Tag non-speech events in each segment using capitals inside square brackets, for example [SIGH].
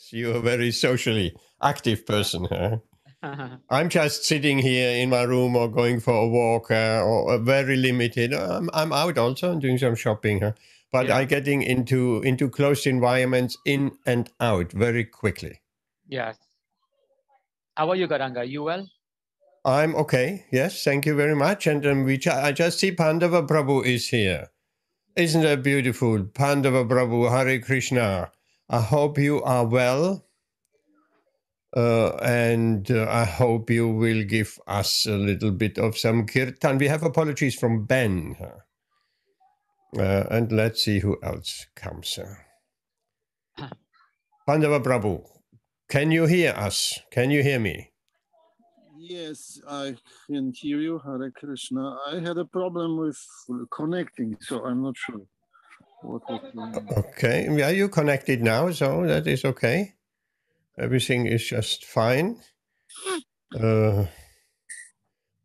Yes, you're a very socially active person. Huh? [LAUGHS] I'm just sitting here in my room or going for a walk uh, or very limited. I'm, I'm out also and doing some shopping. Huh? But Yeah. I'm getting into into closed environments in and out very quickly. yes. How are you, Gauranga? You well? I'm okay. Yes, thank you very much. And um, we I just see Pandava Prabhu is here. Isn't that beautiful? Pandava Prabhu, Hare Krishna. I hope you are well. Uh, and uh, I hope you will give us a little bit of some kirtan. We have apologies from Ben. Uh, and let's see who else comes. uh. [CLEARS THROAT] Pandava Prabhu, can you hear us? Can you hear me? Yes, I can hear you, Hare Krishna. I had a problem with connecting, so I'm not sure Okay, are you connected now? So that is okay. Everything is just fine. Uh,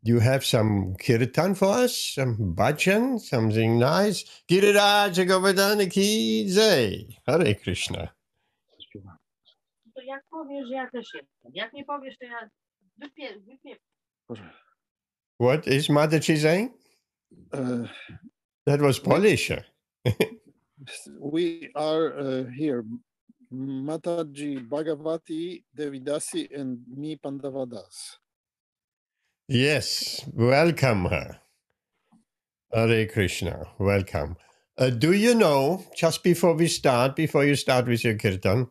you have some kirtan for us, some bhajan, something nice. Giriraj Govardhana ki jai. Hare Krishna. To jak powiesz, ja też jestem. Jak nie powiesz, to ja wypie, wypie. What is Mataji saying? Uh, That was Polish. [LAUGHS] we are uh, here, Mataji Bhagavati Devidasi and me Pandavadas. Yes, welcome her. Hare Krishna, welcome. Uh, do you know, just before we start, before you start with your kirtan,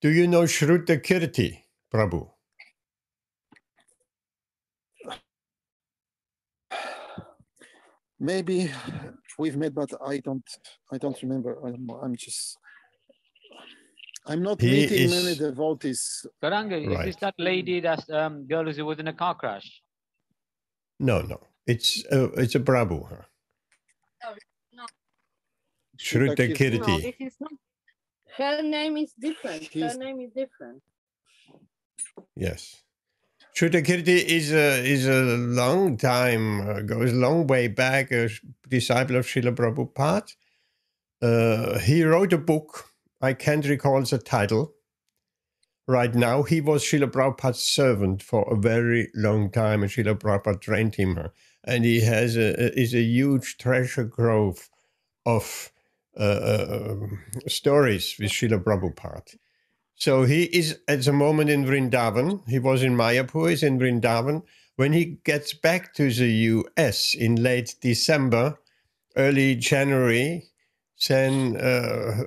do you know Shruta Kirti, Prabhu? Maybe we've met, but I don't. I don't remember. I'm, I'm just. I'm not He meeting many is- devotees. Gauranga, is this that lady, that um, girl who was in a car crash? No, no, it's uh, it's a Prabhu. huh? Shruta Kirti. No, this is not. Her name is different. Her name is different. Yes. Shruta Kirti is a is a long time goes a long way back. A disciple of Srila Prabhupada. Uh, he wrote a book. I can't recall the title. Right now, he was Srila Prabhupada's servant for a very long time, and Srila Prabhupada trained him. And he has a, a- is a huge treasure grove of uh, uh, um, stories with Srila Prabhupada. So he is at the moment in Vrindavan. He was in Mayapur, he's in Vrindavan. When he gets back to the US in late December, early January, then uh,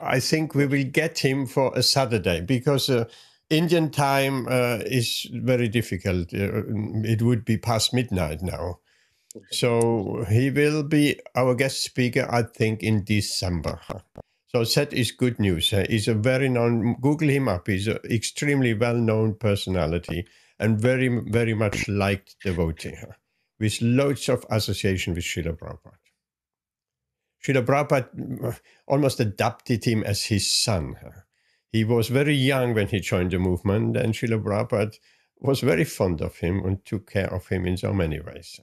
I think we will get him for a Saturday because uh, Indian time uh, is very difficult. Uh, it would be past midnight now. So he will be our guest speaker, I think, in December. So that is good news. He's a very known. Google him up. He's an extremely well-known personality and very, very much liked devotee, with loads of association with Srila Prabhupada. Srila Prabhupada uh, almost adopted him as his son. He was very young when he joined the movement, and Srila Prabhupada was very fond of him and took care of him in so many ways.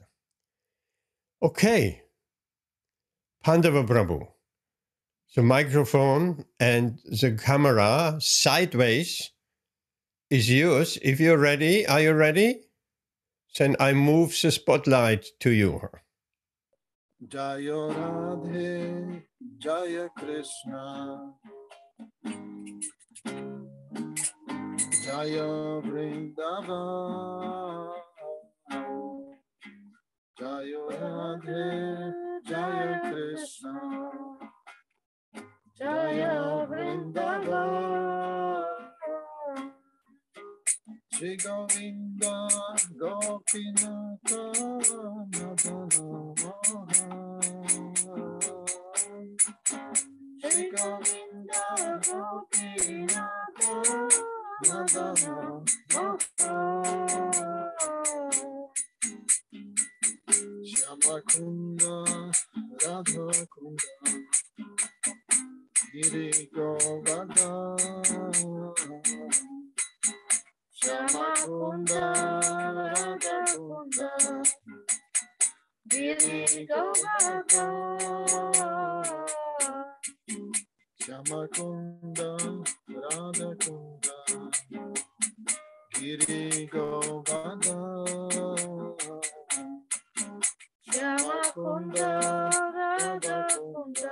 Okay, Pandava Prabhu the microphone and the camera sideways is yours. If you're ready, are you ready? Then I move the spotlight to you. Jaya Radhe, Jaya Krishna. Jaya Vrindavan. Jaya Radhe, Jaya Krishna. Jaya Vrindavan. Shri Govinda Gopinatha Madana Shri Govinda Gopinatha Madana Shama Kunda Radha Kunda Giri Govardhan Shamakunda Radhakunda Giri Govardhan Shamakunda Radhakunda Giri Govardhan Shamakunda Radhakunda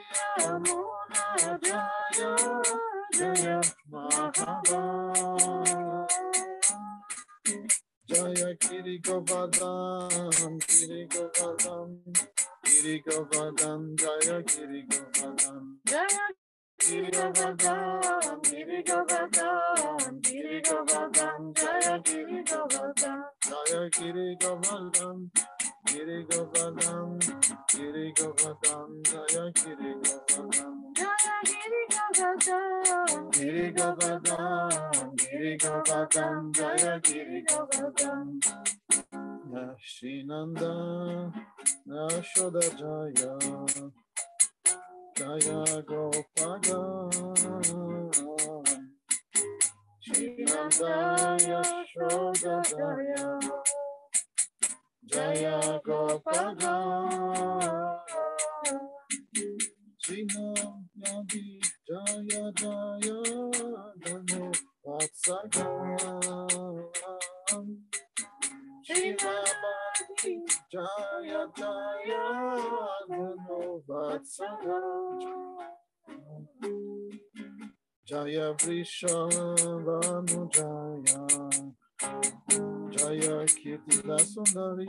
Jaya Vrishabhanujaya Jaya. Kirtila Sundari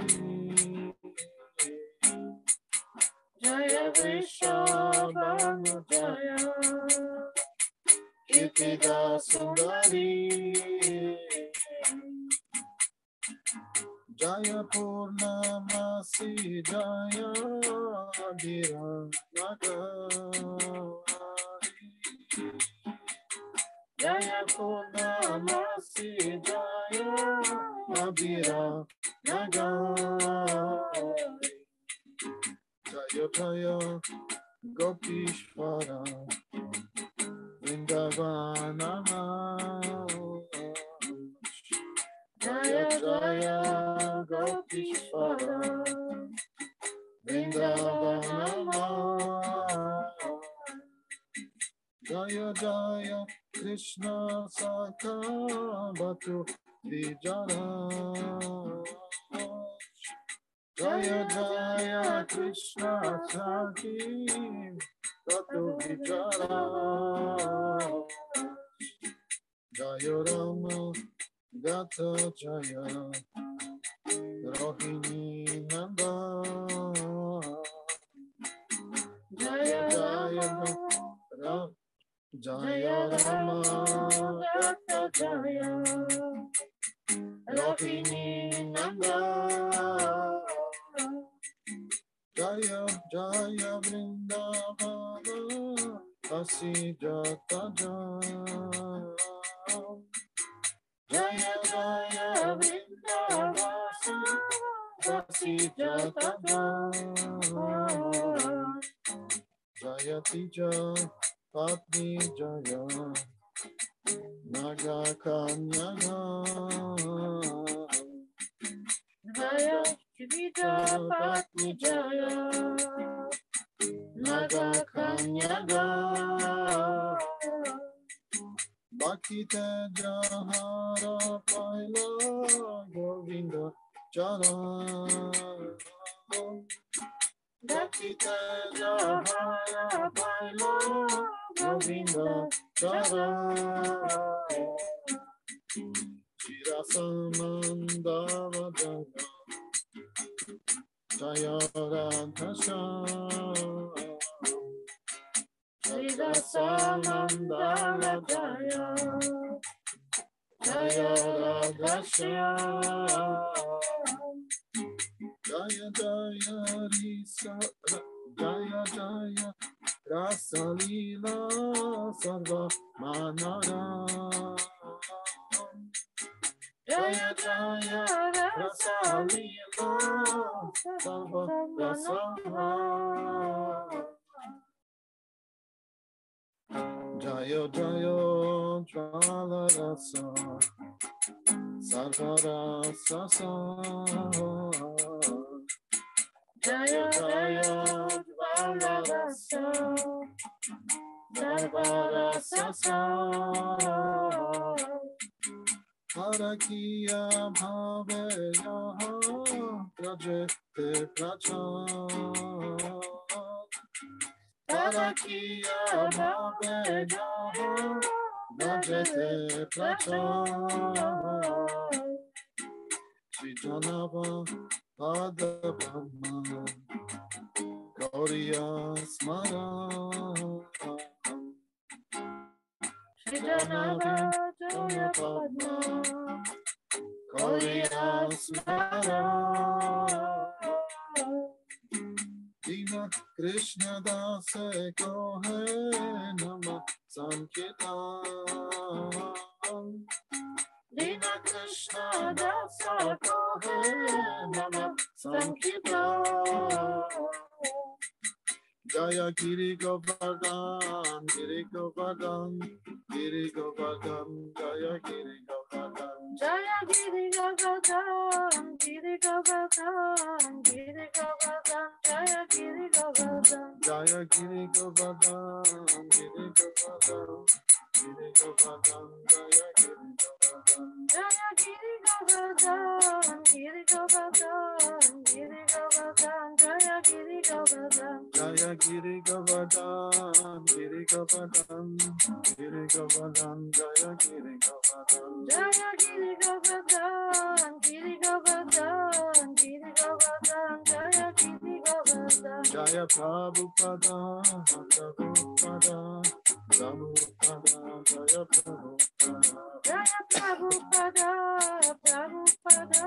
Manara. Jaya Jaya Rasalila Sarvadasaha Jaya Jaya Jala Rasa Sarvarasa Jaya Jaya Jala Rasa Harakia Bhaveya Prajete Prachat Harakia Bhaveya Prajete Prachat Shri Janava Padabhamma Gauriya Smara Srijanava Jaya Padma Gauriya Smara Dina Krishna Dasa Kohe Nama Sankirtan Dina Krishna Dasa Kohe Nama Sankirtan Jaya Giri Govardhan, Giri Govardhan, Giri Govardhan, Jaya Giri Govardhan. Jaya Giri Govardhan, Giri Govardhan, Giri Govardhan, Jaya Giri Govardhan. Jaya Giri Govardhan, Giri Govardhan, Giri Govardhan, Jaya Giri Govardhan. Jaya Giri Govardhan, Giri Govardhan, Giri Govardhan, Jaya Giri Govardhan. Jaya Giri Govardhan, Giri Govardhan, Giri Govardhan, Jaya Giri Govardhan. Jaya Giri Govardhan, Giri Govardhan, Giri Govardhan, Jaya Giri Govardhan. Jaya Prabhupada, Prabhupada, Prabhupada, Jaya Prabhupada. Jaya Prabhupada, Prabhupada,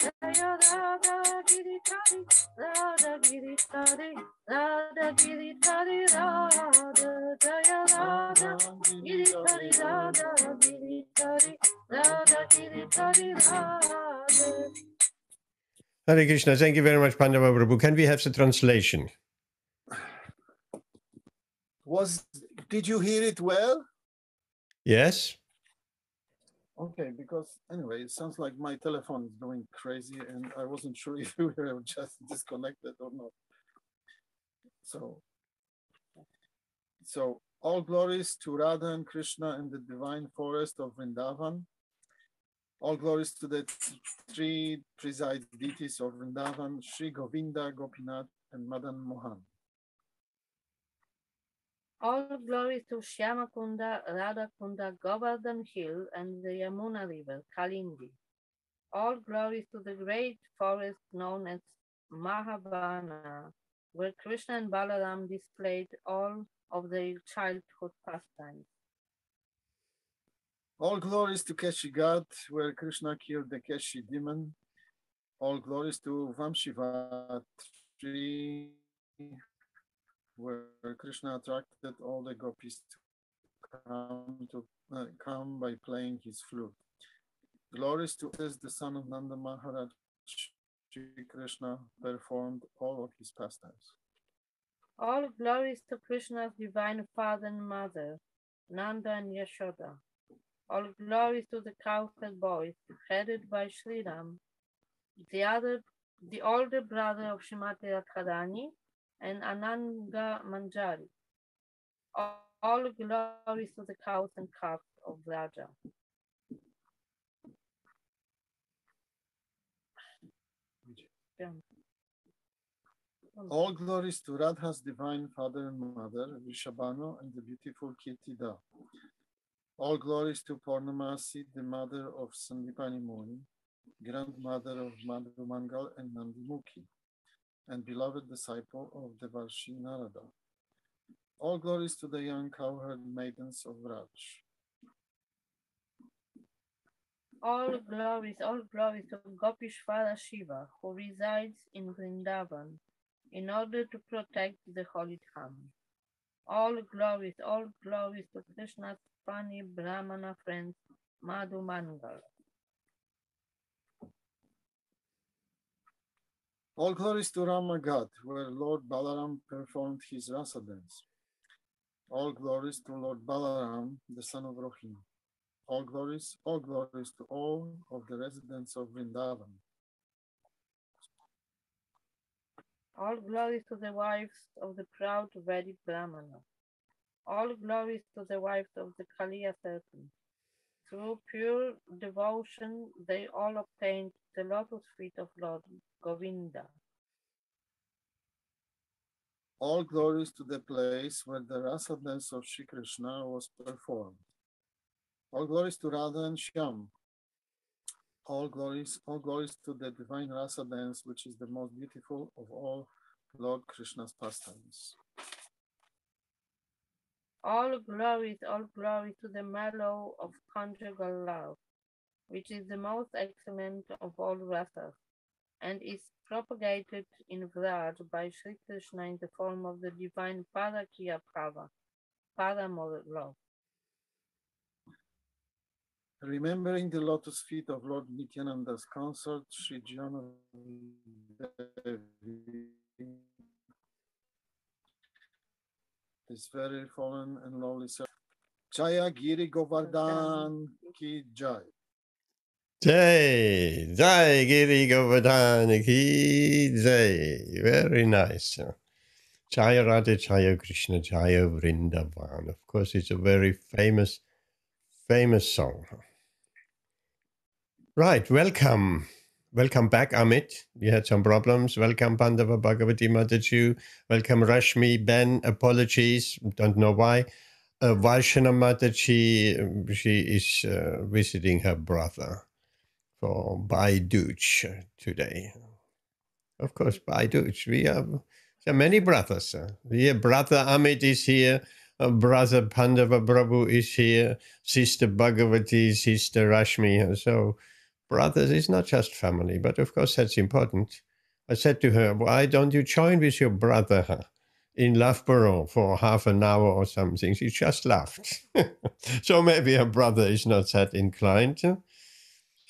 Jaya Radha Giri Tari, Radha Giri Tari, Radha Giri Tari, Radha. Jaya Radha Giri Tari, Radha Giri Tari, Radha Giri Tari, Radha. Hare Krishna, thank you very much, Pandava Prabhu. Can we have the translation? Was did you hear it well? Yes? Okay, because anyway, it sounds like my telephone is going crazy, and I wasn't sure [LAUGHS] if we were just disconnected or not. So, so all glories to Radha and Krishna in the divine forest of Vrindavan. All glories to the three preside deities of Vrindavan, Sri Govinda, Gopinath, and Madan Mohan. All glory to Shyama Kunda, Radha Kunda, Govardhan Hill, and the Yamuna River, Kalindi. All glory to the great forest known as Mahavana, where Krishna and Balaram displayed all of their childhood pastimes. All glories to Keshi Ghat, where Krishna killed the Keshi demon. All glories to Vamshivatri, where Krishna attracted all the gopis to come to uh, come by playing his flute. Glories to us, the son of Nanda Maharaj, Shri Krishna performed all of his pastimes. All glories to Krishna's divine father and mother, Nanda and Yashoda. All glories to the cowherd boys, headed by Sri Ram, the other, the older brother of Shrimati Radharani, and Ananga Manjari. All, all glories to the cows and calves of Raja. All glories to Radha's divine father and mother, Vrishabhanu, and the beautiful Kirtida. All glories to Purnamasi, the mother of Sandipani Muni, grandmother of Madhu Mangal and Nandimukhi, and beloved disciple of Devarshi Narada. All glories to the young cowherd maidens of Raj. All glories, all glories to Gopishvara Shiva, who resides in Vrindavan, in order to protect the holy Dham. All glories, all glories to Krishna's funny Brahmana friend, Madhu Mangal. All glories to Ramagat, where Lord Balaram performed his rasa dance. All glories to Lord Balaram, the son of Rohini. All glories, all glories to all of the residents of Vrindavan. All glories to the wives of the proud Vedic Brahmana. All glories to the wives of the Kaliya serpent. Through pure devotion, they all obtained the lotus feet of Lord Govinda. All glories to the place where the rasa dance of Shri Krishna was performed. All glories to Radha and Shyam. All glories, all glories to the divine rasa dance, which is the most beautiful of all Lord Krishna's pastimes. All glories, all glory to the mellow of conjugal love, which is the most excellent of all rasas, and is propagated in Vraj by Sri Krishna in the form of the divine Parakya Prava, paramour love. Remembering the lotus feet of Lord Nityananda's consort, Sri Jana this very fallen and lowly self. Jaya Giri Govardhan Ki Jai. Jai, Jai Giri Govardhan ki Jai. Very nice. Jaya Radha Jaya Krishna Jaya Vrindavan. Of course, it's a very famous, famous song. Right, welcome. Welcome back, Amit. You had some problems. Welcome, Pandava Bhagavati Matachu. Welcome, Rashmi. Ben, apologies. Don't know why. Uh, Mataji, she is uh, visiting her brother for Bhai Dooj today. Of course, Bhai Dooj. We have there many brothers. Here, brother Amit is here. Uh, brother Pandava Prabhu is here. Sister Bhagavati, Sister Rashmi. So, brothers is not just family, but of course that's important. I said to her, why don't you join with your brother in Loughborough for half an hour or something? She just laughed. [LAUGHS] so maybe her brother is not that inclined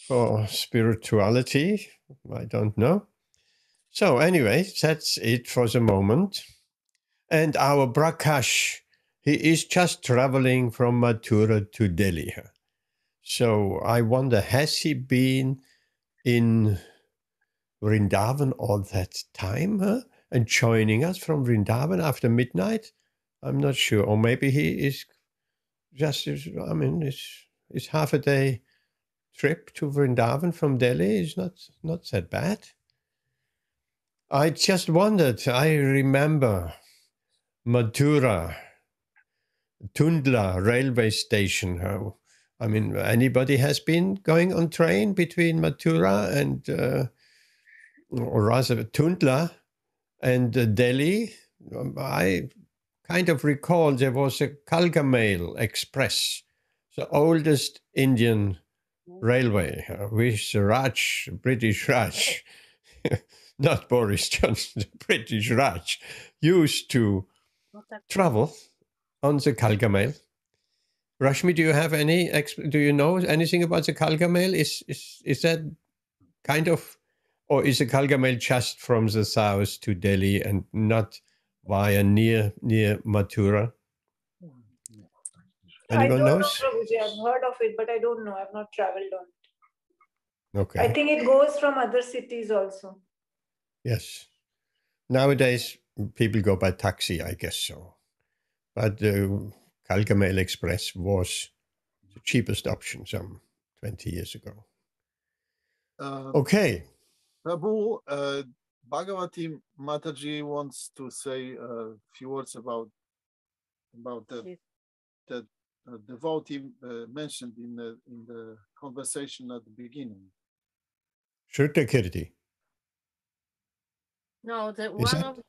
for spirituality. I don't know. So anyway, that's it for the moment. And our Brakash, he is just traveling from Mathura to Delhi. So I wonder, has he been in Vrindavan all that time huh? and joining us from Vrindavan after midnight? I'm not sure. Or maybe he is just, I mean, it's, it's half a day trip to Vrindavan from Delhi is not, not that bad. I just wondered, I remember Mathura, Tundla railway station. How, I mean, anybody has been going on train between Mathura and, uh, or rather, Tundla and uh, Delhi. Um, I kind of recall there was a Kalka Mail Express, the oldest Indian railway, uh, the Raj, British Raj, [LAUGHS] not Boris Johnson, the [LAUGHS] British Raj, used to travel on the Kalka Mail. Rashmi, do you have any? Exp- do you know anything about the Kalka Mail? Is is is that kind of, or is the Kalka Mail just from the south to Delhi and not via near near Mathura? Anyone knows? know, Prabhuji. I've heard of it, but I don't know. I've not traveled on it. Okay. I think it goes from other cities also. Yes. Nowadays, people go by taxi, I guess so. But the Kalka Mail Express was the cheapest option some 20 years ago. Uh, Okay. Prabhu, uh, Bhagavati Mataji wants to say a few words about about the the uh, devotee uh, mentioned in the in the conversation at the beginning. Shruta Kirti. No, the Is one that- of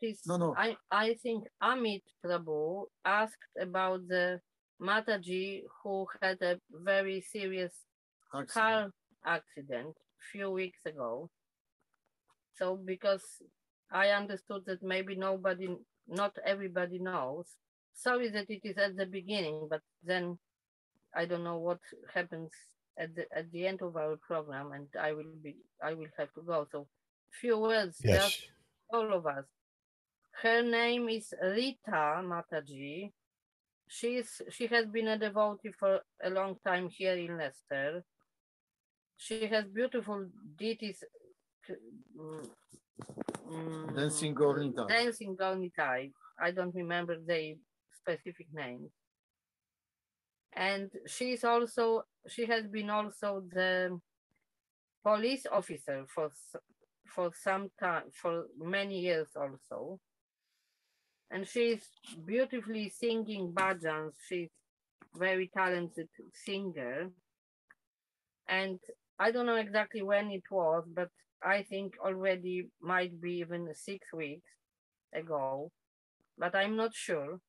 this, No, no. I, I think Amit Prabhu asked about the Mataji who had a very serious Accident. car accident a few weeks ago. So because I understood that maybe nobody, not everybody knows. Sorry that it is at the beginning, but then I don't know what happens at the at the end of our program, and I will be I will have to go. So few words, Yes. just all of us. Her name is Rita Mataji. She's she has been a devotee for a long time here in Leicester. She has beautiful deities. mm, mm, Dancing Gornita. Dancing Gaura Nitai. I don't remember the specific name. And she's also she has been also the police officer for for some time for many years also. And she's beautifully singing bhajans. She's very talented singer. And I don't know exactly when it was, but I think already might be even six weeks ago, but I'm not sure.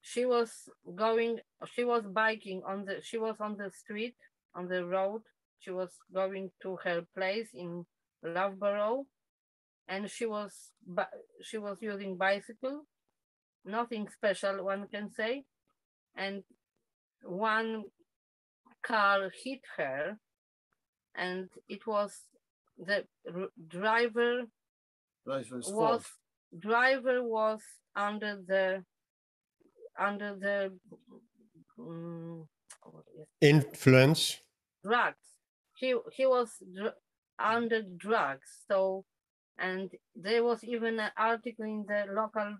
She was going, she was biking on the, she was on the street, on the road. She was going to her place in Loughborough, and she was, she was using bicycle, nothing special, one can say, and one car hit her, and it was the r- driver Driver's was fault. driver was under the under the what is- Influence. drugs. He he was dr- under drugs. So, and there was even an article in the local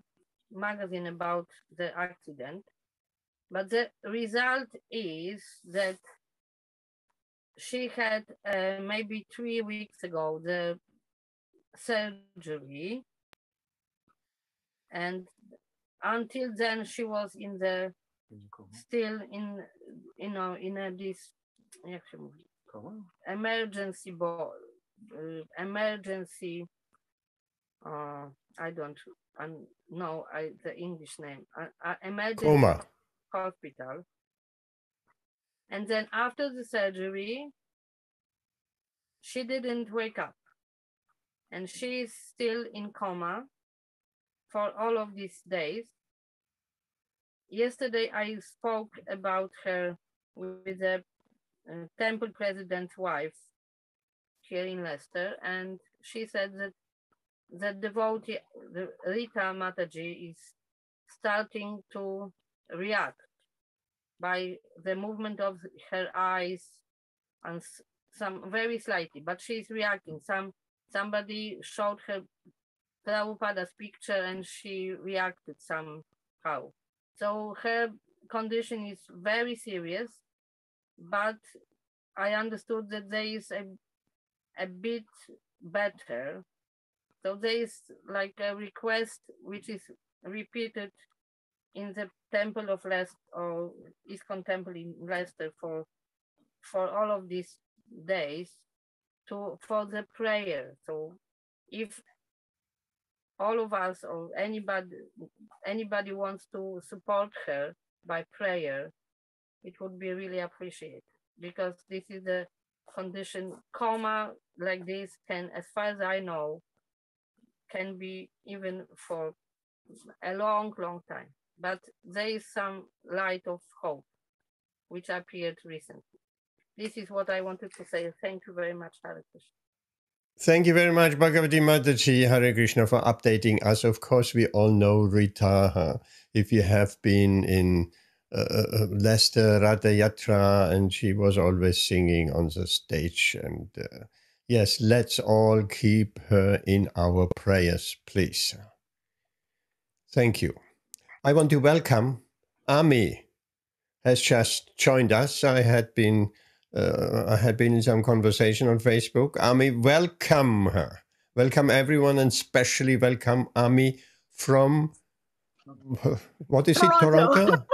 magazine about the accident. But the result is that she had uh, maybe three weeks ago the surgery, and until then she was in the still in you know in a this jak się mówi? Emergency bo uh, emergency uh, I don't um, know I, the English name. Uh, uh, emergency Coma. hospital. And then after the surgery she didn't wake up. And she is still in coma for all of these days. Yesterday I spoke about her with the uh, temple president's wife here in Leicester, and she said that the devotee, the Rita Mataji, is starting to react by the movement of her eyes and some very slightly, but she is reacting. Some somebody showed her Prabhupada's picture and she reacted somehow. So her condition is very serious, but I understood that there is a a bit better. So there is like a request which is repeated in the temple of Leicester or ISKCON temple in Leicester for for all of these days to for the prayer. So if all of us or anybody anybody wants to support her by prayer, it would be really appreciated because this is the condition coma like this can as far as i know can be even for a long long time but there is some light of hope which appeared recently this is what i wanted to say thank you very much Hare Krishna. Thank you very much, Bhagavati Mataji, Hare Krishna, for updating us. Of course, we all know Rita. If you have been in uh, uh, Leicester Ratha Yatra, and she was always singing on the stage. And uh, yes, let's all keep her in our prayers, please. Thank you. I want to welcome Ami, has just joined us. I had been uh, I had been in some conversation on Facebook. Ami, welcome her. Welcome everyone, and especially welcome Ami from what is Toronto. it, Toronto?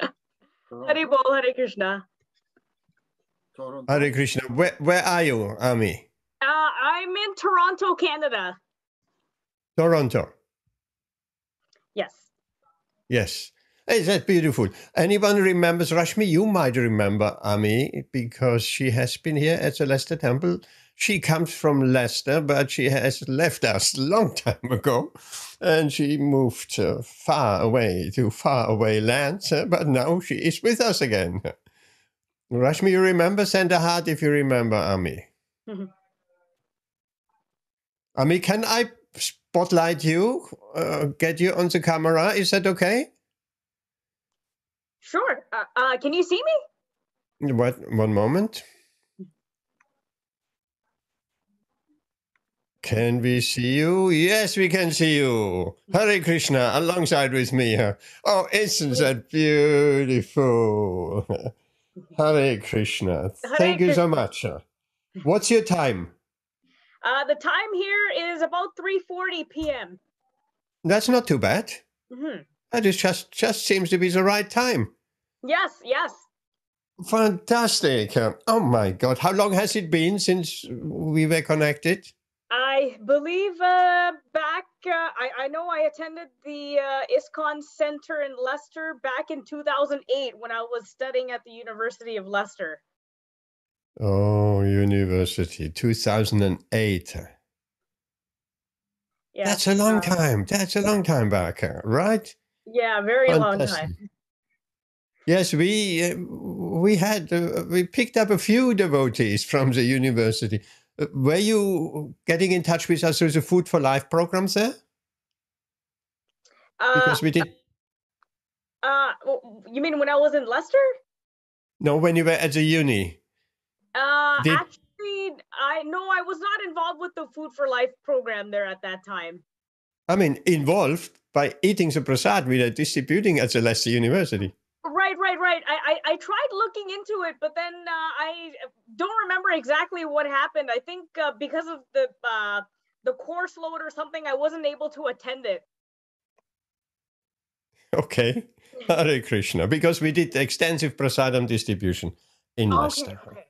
[LAUGHS] Hari Bol, Hare Krishna. Toronto. Hare Krishna. Where, where are you, Ami? Uh, I'm in Toronto, Canada. Toronto. Yes. Yes. Hey, that's beautiful. Anyone remembers Rashmi? You might remember Ami because she has been here at the Leicester Temple. She comes from Leicester, but she has left us a [LAUGHS] long time ago, and she moved uh, far away to far away lands. uh, but now she is with us again. Rashmi, you remember? Send a heart if you remember Ami. I mean, can I spotlight you, uh, get you on the camera? Is that okay? Sure. Uh, uh, can you see me? What? One moment. Can we see you? Yes, we can see you. Hare Krishna, alongside with me. Oh, isn't that beautiful? [LAUGHS] Hare Krishna. Hare Thank you so much. What's your time? Uh, the time here is about 3:40 p.m. That's not too bad. hmm That is just just seems to be the right time. Yes, yes. Fantastic. Oh my God. How long has it been since we were connected? I believe uh, back. Uh, I I know I attended the uh, ISKCON Center in Leicester back in 2008 when I was studying at the University of Leicester. Oh, university, 2008. Yeah, That's a long time. That's a long time back, uh, right? Yeah, very long time. Yes, we uh, we had uh, we picked up a few devotees from the university. Were you getting in touch with us through the Food for Life programs there? Uh, Because we did. uh, you mean when I was in Leicester? No, when you were at the uni. Uh, Did- actually, I no, I was not involved with the Food for Life program there at that time. I mean, involved by eating the prasad we are distributing at the Leicester University. Right, right, right. I, I, I tried looking into it, but then uh, I don't remember exactly what happened. I think uh, because of the uh, the course load or something, I wasn't able to attend it. Okay. [LAUGHS] Hare Krishna. Because we did extensive prasadam distribution in Okay, Leicester. okay.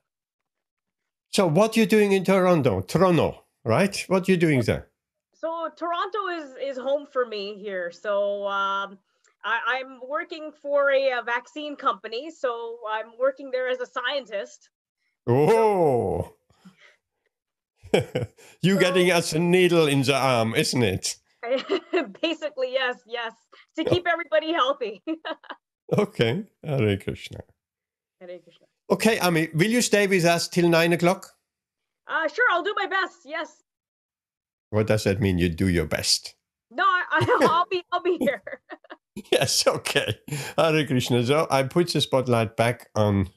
So what you doing in Toronto? Toronto, right? What you doing there? So Toronto is is home for me here. So um, I, I'm working for a, uh vaccine company. So I'm working there as a scientist. Oh. [LAUGHS] you getting us a needle in the arm, isn't it? [LAUGHS] Basically, yes, yes, to keep everybody healthy. [LAUGHS] Okay. Hare Krishna. Hare Krishna. Okay, Ami, will you stay with us till nine o'clock? Uh, sure, I'll do my best. Yes. What does that mean? You do your best. No, I, I'll be I'll be here. [LAUGHS] Yes, okay. Hare Krishna. So I put the spotlight back on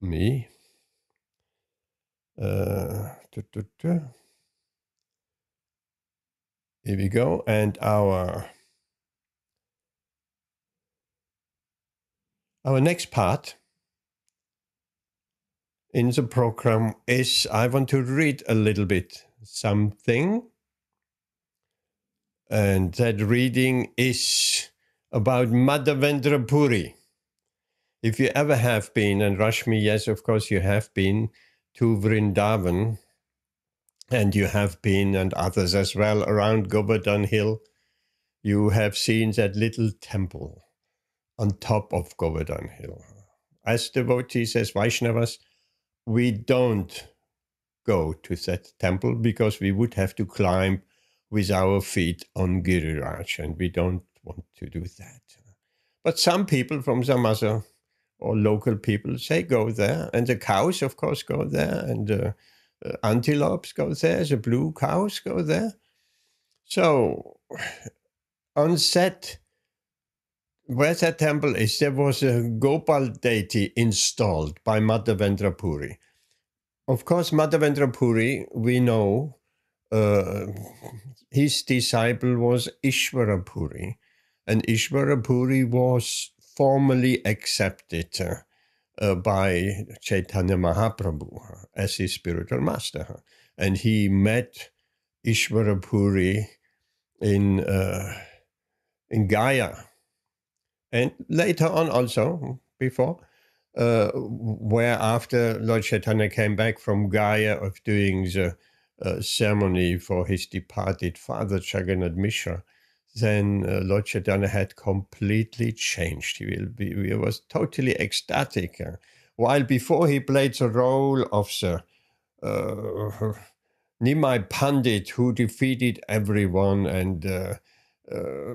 me. Uh. Here we go. And our our next part in the program is I want to read a little bit something. And that reading is about Madhavendra Puri. If you ever have been, and Rashmi, yes, of course you have been to Vrindavan, and you have been, and others as well, around Govardhan Hill, you have seen that little temple on top of Govardhan Hill. As devotees, as Vaishnavas, we don't go to that temple because we would have to climb with our feet on Giriraj, and we don't want to do that. But some people from other or local people say go there, and the cows, of course, go there, and uh, uh, antelopes go there, the blue cows go there. So [SIGHS] on that, where that temple is, there was a Gopal deity installed by Madhavendra Puri. Of course, Madhavendra Puri, we know, uh, his disciple was Ishvara Puri, and Ishvara Puri was formally accepted uh, uh, by Chaitanya Mahaprabhu as his spiritual master. And he met Ishvara Puri in, uh, in Gaya. And later on, also, before, uh, where after Lord Chaitanya came back from Gaya of doing the ceremony for his departed father, Jagannath Mishra, then uh, Lord Chaitanya had completely changed. He, be, he was totally ecstatic. uh, while before he played the role of the uh, [LAUGHS] Nimai Pandit who defeated everyone and uh, uh,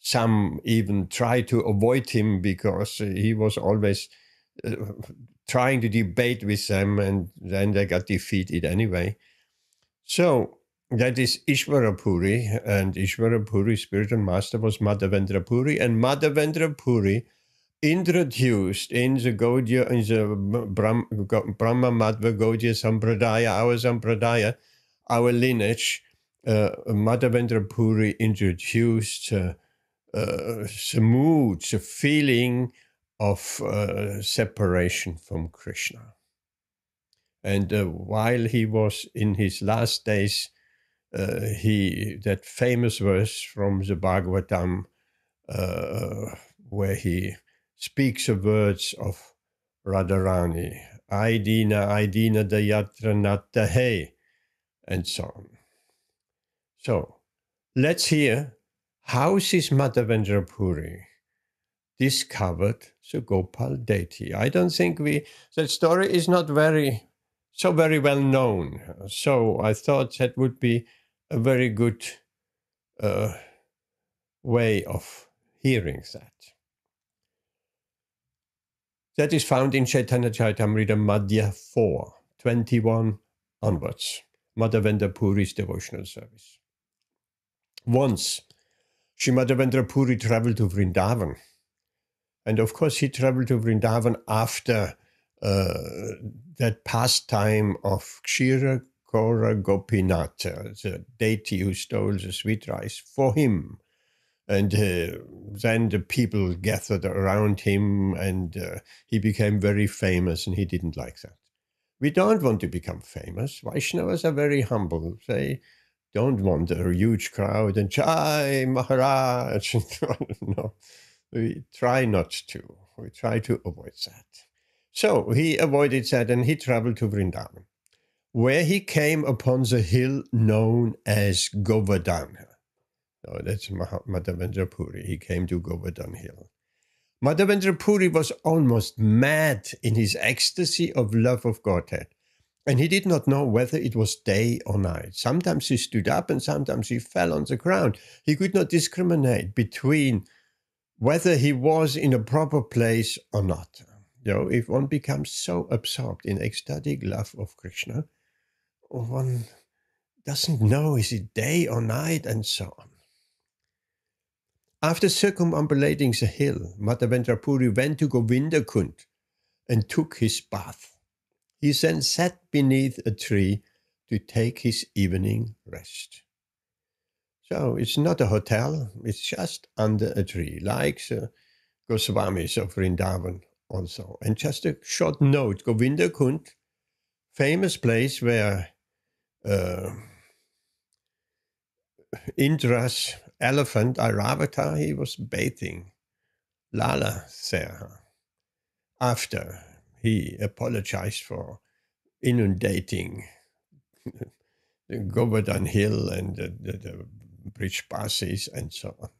some even tried to avoid him because he was always uh, trying to debate with them and then they got defeated anyway. So that is Ishwarapuri, and Ishwarapuri, spiritual master, was Madhavendra Puri, and Madhavendra Puri introduced in the Gaudiya, in the Brahm, Brahma Madhva Gaudiya Sampradaya, our Sampradaya, our lineage, uh, Madhavendra Puri introduced uh, uh, the mood, the feeling of uh, separation from Krishna. And uh, while he was in his last days, uh, he that famous verse from the Bhagavatam, uh, where he speaks the words of Radharani, Aidina, Aidina Dayatra Natahe, and so on. So let's hear how is Madhavendra Puri discovered the Gopal deity. I don't think we, that story is not very, so very well known. So I thought that would be a very good uh, way of hearing that. That is found in Chaitanya Charitamrita Madhya 4, 21 onwards, Madhavendra Puri's devotional service. Once, Srimadhavendra Puri traveled to Vrindavan. And of course, he traveled to Vrindavan after uh, that pastime of Kshira Chora Gopinath, the deity who stole the sweet rice for him. And uh, then the people gathered around him, and uh, he became very famous, and he didn't like that. We don't want to become famous. Vaishnavas are very humble. They don't want a huge crowd and Jai Maharaj. [LAUGHS] no, we try not to. We try to avoid that. So he avoided that and he traveled to Vrindavan where he came upon the hill known as Govardhan. Oh, that's Madhavendra Puri. He came to Govardhan Hill. Madhavendra Puri was almost mad in his ecstasy of love of Godhead. And he did not know whether it was day or night. Sometimes he stood up and sometimes he fell on the ground. He could not discriminate between whether he was in a proper place or not. Know, if one becomes so absorbed in ecstatic love of Krishna, one doesn't know is it day or night and so on. After circumambulating the hill, Madhavendra Puri went to Govinda Kund and took his bath. He then sat beneath a tree to take his evening rest. So it's not a hotel, it's just under a tree, like the Goswamis of Vrindavan also. And just a short note Govinda Kund, famous place where uh, Indra's elephant, Airavata, he was bathing Lala there after he apologized for inundating [LAUGHS] the Govardhan Hill and the, the, the bridge passes and so on.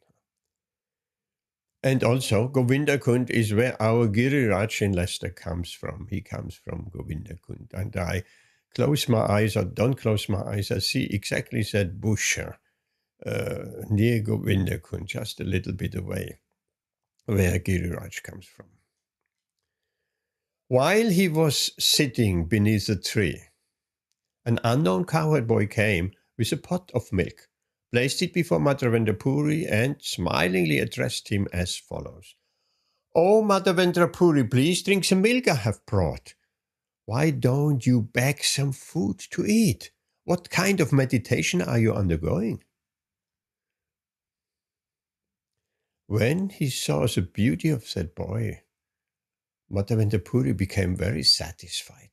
And also, Govinda Kund is where our Giriraj in Leicester comes from. He comes from Govinda Kund. And I close my eyes or don't close my eyes, I see exactly that bush uh, near Govinda Kund, just a little bit away, where Giriraj comes from. While he was sitting beneath a tree, an unknown cowherd boy came with a pot of milk, placed it before Madhavendra Puri, and smilingly addressed him as follows. Oh, Madhavendra Puri, please drink some milk I have brought. Why don't you beg some food to eat? What kind of meditation are you undergoing? When he saw the beauty of that boy, Madhavendra Puri became very satisfied.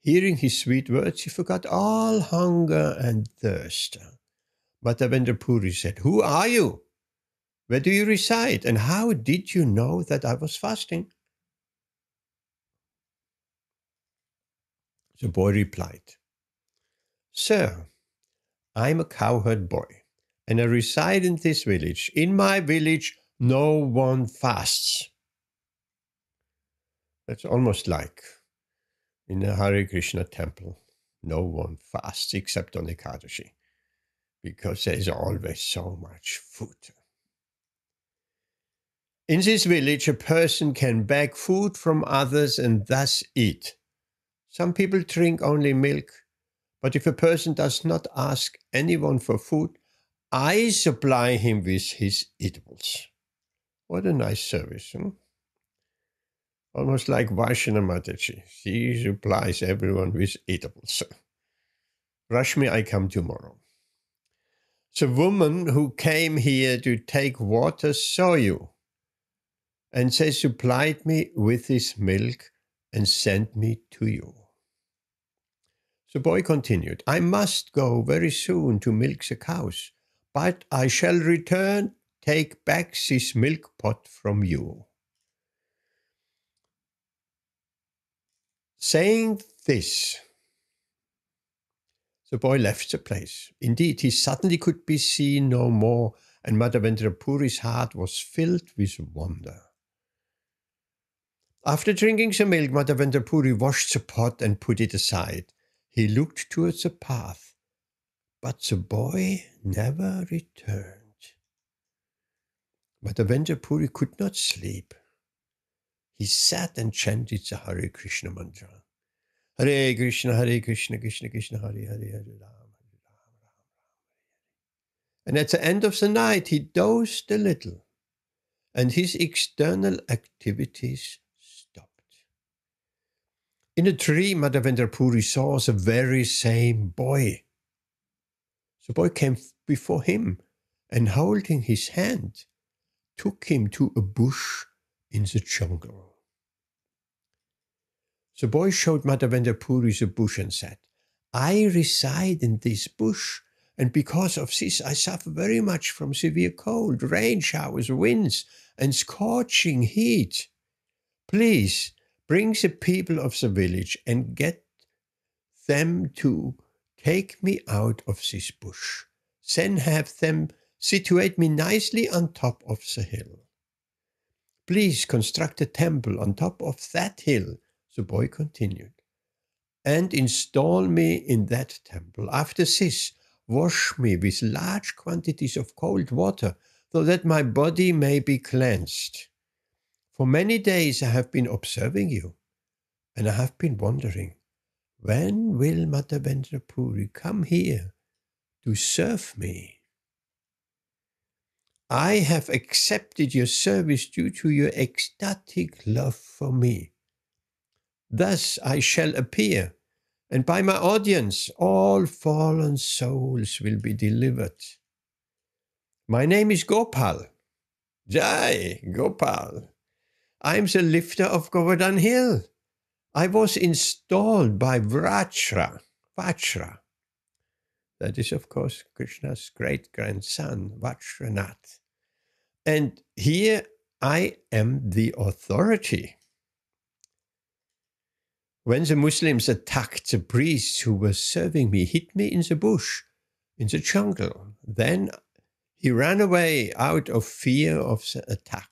Hearing his sweet words, he forgot all hunger and thirst. Madhavendra Puri said, Who are you? Where do you reside? And how did you know that I was fasting? The boy replied, Sir, I'm a cowherd boy, and I reside in this village. In my village, no one fasts. That's almost like in a Hare Krishna temple, no one fasts except on Ekadashi, because there's always so much food. In this village, a person can beg food from others and thus eat. Some people drink only milk, But if a person does not ask anyone for food, I supply him with his eatables. What a nice service. Hmm? Almost like Vaishna Mataji. She supplies everyone with eatables. [LAUGHS] Rashmi, I come tomorrow. The woman who came here to take water saw you, and they supplied me with this milk and sent me to you. The boy continued, I must go very soon to milk the cows, but I shall return, take back this milk pot from you. Saying this, the boy left the place. Indeed, he suddenly could be seen no more, and Madhavendra Puri's heart was filled with wonder. After drinking the milk, Madhavendra Puri washed the pot and put it aside. He looked towards the path, but the boy never returned. Madhavendra Puri could not sleep. He sat and chanted the Hare Krishna mantra. Hare Krishna, Hare Krishna, Krishna Krishna, Hare Hare, Hare Ram, Hare Ram, Ram Ram. And at the end of the night, he dozed a little, and his external activities stopped. In a tree, Madhavendra Puri saw the very same boy. The boy came before him and, holding his hand, took him to a bush in the jungle. The boy showed Madhavendra Puri the bush and said, I reside in this bush, and because of this I suffer very much from severe cold, rain showers, winds, and scorching heat. Please bring the people of the village and get them to take me out of this bush. Then have them situate me nicely on top of the hill. Please construct a temple on top of that hill the boy continued, and install me in that temple. After this, wash me with large quantities of cold water, so that my body may be cleansed. For many days I have been observing you, and I have been wondering, when will Madhavendra Puri come here to serve me? I have accepted your service due to your ecstatic love for me. Thus I shall appear, and by my audience all fallen souls will be delivered. My name is Gopal. Jai, Gopal. I am the lifter of Govardhan Hill. I was installed by Vrachra. Vajra. That is, of course, Krishna's great grandson, Vajranabha. And here I am the authority. When the Muslims attacked the priests who were serving me, hit me in the bush, in the jungle. Then he ran away out of fear of the attack.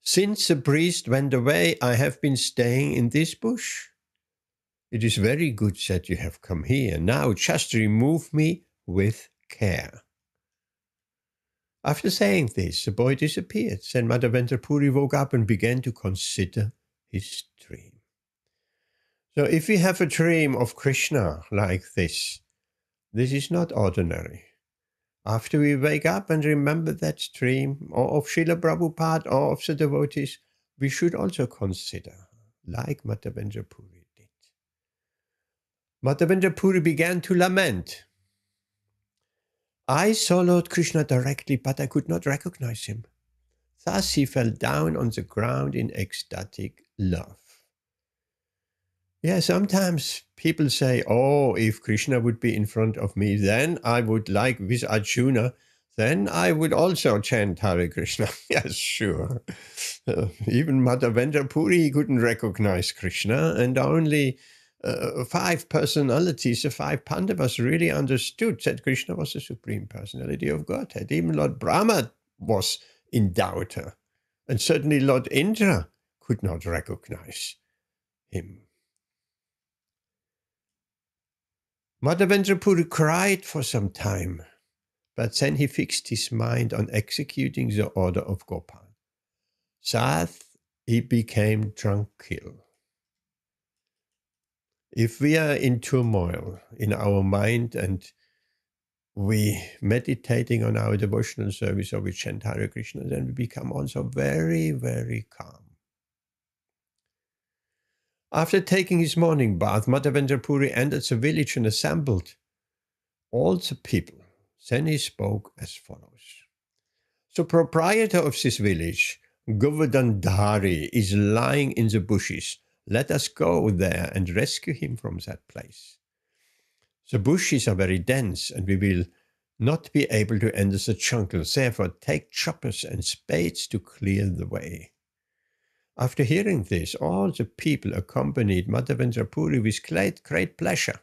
Since the priest went away, I have been staying in this bush. It is very good that you have come here. Now just remove me with care. After saying this, the boy disappeared. Then Madhavendra Puri woke up and began to consider his dream. So if we have a dream of Krishna like this, this is not ordinary. After we wake up and remember that dream, or of Srila Prabhupada, or of the devotees, we should also consider, like Madhavendra Puri did. Madhavendra Puri began to lament I saw Lord Krishna directly, but I could not recognize him. Thus he fell down on the ground in ecstatic love. Yeah, sometimes people say, Oh, if Krishna would be in front of me, then I would like with Arjuna, then I would also chant Hare Krishna. [LAUGHS] yes, sure. Uh, even Madhavendra Puri couldn't recognize Krishna, and only Uh, uh, five personalities, the five Pandavas really understood that Krishna was the supreme personality of Godhead. Even Lord Brahma was in doubt, uh, and certainly Lord Indra could not recognize him. Madhavendra cried for some time, but then he fixed his mind on executing the order of Gopal. Thus he became tranquil. If we are in turmoil in our mind and we meditating on our devotional service or we chant Hare Krishna, then we become also very, very calm. After taking his morning bath, Madhavendra Puri entered the village and assembled all the people. Then he spoke as follows. The proprietor of this village, Govardhan Dhari, is lying in the bushes. Let us go there and rescue him from that place. The bushes are very dense, and we will not be able to enter the jungle. Therefore, take choppers and spades to clear the way. After hearing this, all the people accompanied Madhavendra Puri with great, great pleasure.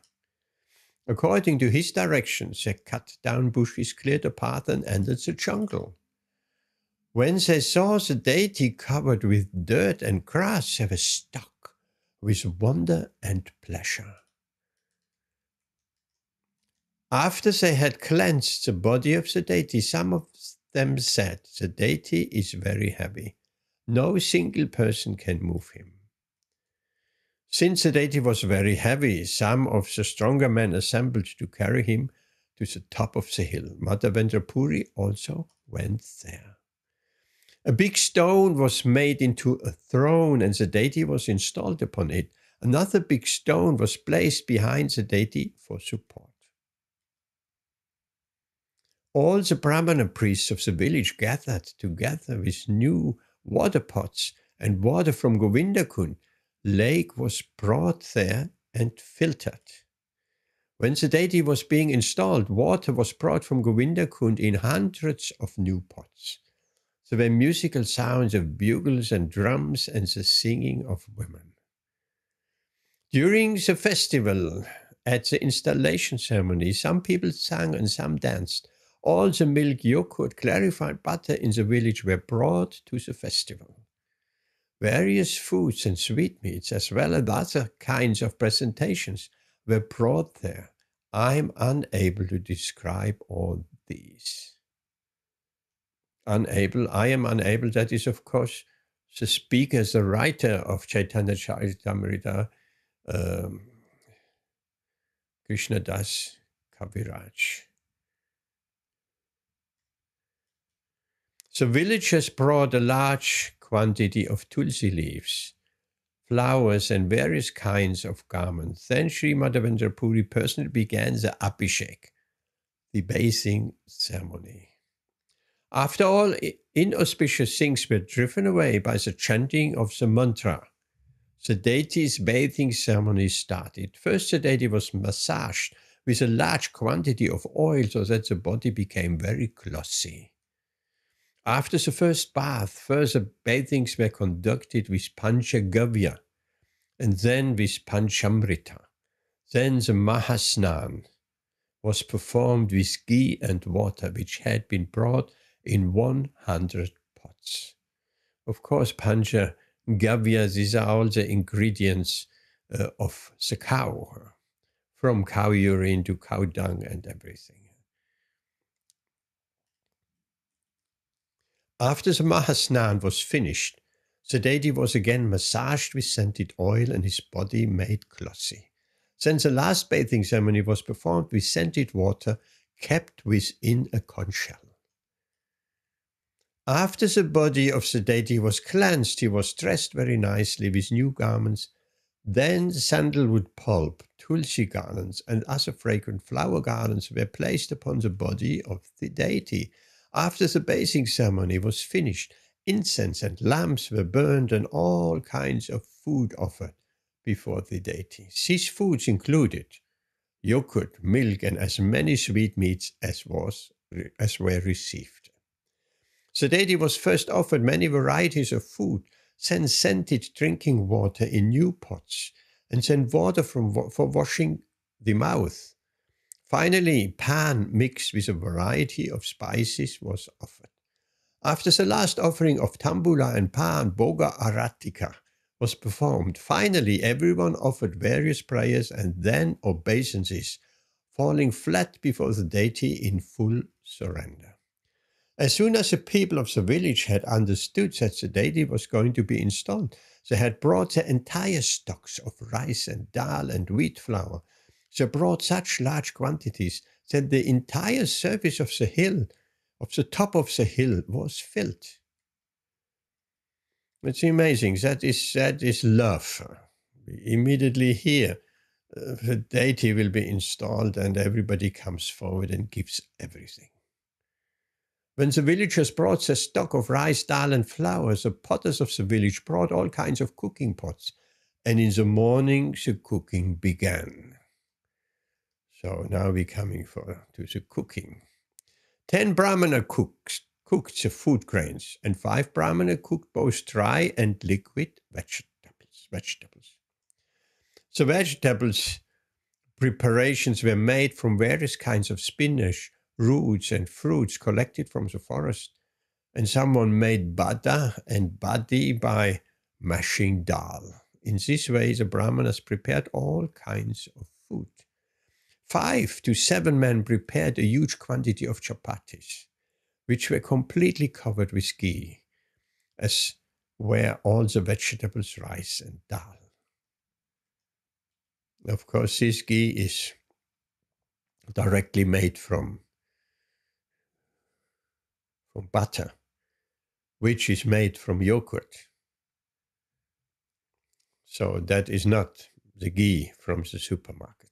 According to his directions, they cut down bushes, cleared a path, and entered the jungle. When they saw the deity covered with dirt and grass, they were struck with wonder and pleasure. After they had cleansed the body of the deity, some of them said, The deity is very heavy. No single person can move him. Since the deity was very heavy, some of the stronger men assembled to carry him to the top of the hill. Madhavendra Puri also went there. A big stone was made into a throne, and the deity was installed upon it. Another big stone was placed behind the deity for support. All the Brahmana priests of the village gathered together with new water pots and water from Govindakund lake was brought there and filtered. When the deity was being installed, water was brought from Govindakund in hundreds of new pots. There were musical sounds of bugles and drums and the singing of women. During the festival, at the installation ceremony, some people sang and some danced. All the milk, yogurt, clarified butter in the village were brought to the festival. Various foods and sweetmeats, as well as other kinds of presentations, were brought there. I'm unable to describe all these. Unable, I am unable, that is, of course, the speaker, the writer of Chaitanya Charitamrita, um, Krishna Das Kaviraj. The villagers brought a large quantity of tulsi leaves, flowers, and various kinds of garments. Then Sri Madhavendra Puri personally began the Abhishek, the bathing ceremony. After all inauspicious things were driven away by the chanting of the mantra, the deity's bathing ceremony started. First, the deity was massaged with a large quantity of oil so that the body became very glossy. After the first bath, further bathings were conducted with Panchagavya and then with Panchamrita. Then the Mahasnan was performed with ghee and water, which had been brought in 100 pots. Of course, Panchagavya, these are all the ingredients uh, of the cow, from cow urine to cow dung and everything. After the Mahasnan was finished, the deity was again massaged with scented oil and his body made glossy. Then the last bathing ceremony was performed with scented water kept within a conch shell. After the body of the deity was cleansed, he was dressed very nicely with new garments. Then sandalwood pulp, tulsi garlands, and other fragrant flower garlands were placed upon the body of the deity after the bathing ceremony was finished, incense and lamps were burned and all kinds of food offered before the deity. These foods included yogurt, milk, and as many sweetmeats as was as were received. The deity was first offered many varieties of food, then scented drinking water in new pots, and then water from, for washing the mouth Finally, pan mixed with a variety of spices was offered. After the last offering of tambula and pan, boga aratika was performed. Finally, everyone offered various prayers and then obeisances, falling flat before the deity in full surrender. As soon as the people of the village had understood that the deity was going to be installed, They had brought their entire stocks of rice and dal and wheat flour. They brought such large quantities that the entire surface of the hill, of the top of the hill, was filled. It's amazing. That is that is love. Immediately here, uh, the deity will be installed, and everybody comes forward and gives everything. When the villagers brought their stock of rice, dal, and flour, the potters of the village brought all kinds of cooking pots, and in the morning the cooking began. So now we're coming for to the cooking. Ten brahmana cooks cooked the food grains, and five brahmana cooked both dry and liquid vegetables. Vegetables. So vegetables preparations were made from various kinds of spinach, roots, and fruits collected from the forest. And someone made bada and badi by mashing dal. In this way, the brahmanas prepared all kinds of food. Five to seven men prepared a huge quantity of chapatis, which were completely covered with ghee, as were all the vegetables, rice, and dal. Of course, this ghee is directly made from, from butter, which is made from yogurt. So that is not the ghee from the supermarket.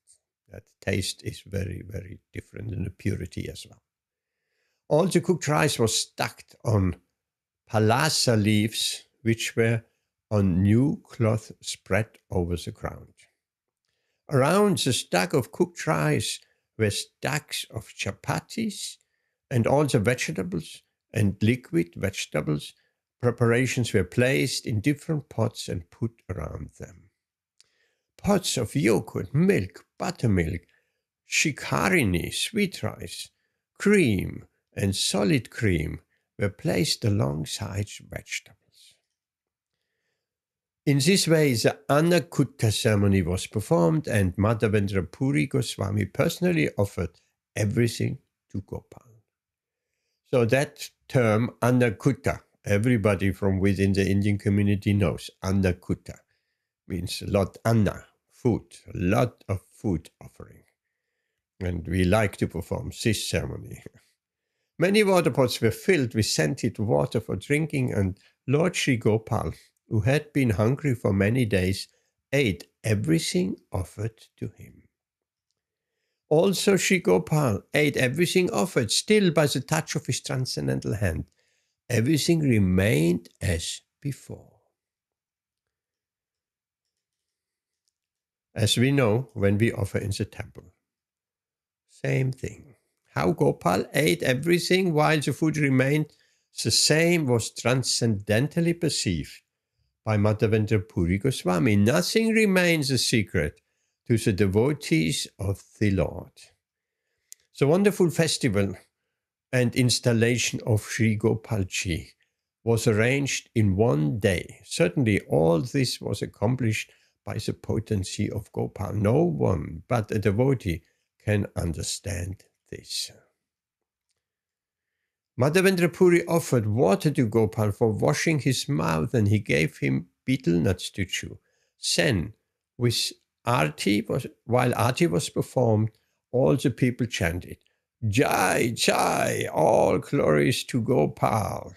That taste is very, very different in the purity as well. All the cooked rice was stacked on palasa leaves, which were on new cloth spread over the ground. Around the stack of cooked rice were stacks of chapatis and all the vegetables and liquid vegetables. Preparations were placed in different pots and put around them. Pots of yogurt, milk, buttermilk, shikarini, sweet rice, cream, and solid cream were placed alongside vegetables. In this way, the Annakutta ceremony was performed, and Madhavendra Puri Goswami personally offered everything to Gopal. So that term, Annakutta, everybody from within the Indian community knows. Annakutta means lot, Anna, food, a lot of food offering. And we like to perform this ceremony. Many water pots were filled with scented water for drinking, and Lord Sri Gopal who had been hungry for many days, ate everything offered to him. Also, Sri Gopal ate everything offered, still by the touch of his transcendental hand. Everything remained as before. As we know when we offer in the temple. Same thing. How Gopal ate everything while the food remained the same was transcendentally perceived by Madhavendra Puri Goswami. Nothing remains a secret to the devotees of the Lord. The wonderful festival and installation of Sri Gopalji was arranged in one day. Certainly, all this was accomplished by the potency of Gopal. No one but a devotee can understand this. Madhavendra Puri offered water to Gopal for washing his mouth and he gave him betel nuts to chew. sen with arti was, while arti was performed, all the people chanted, Jai, Jai, all glories to Gopal.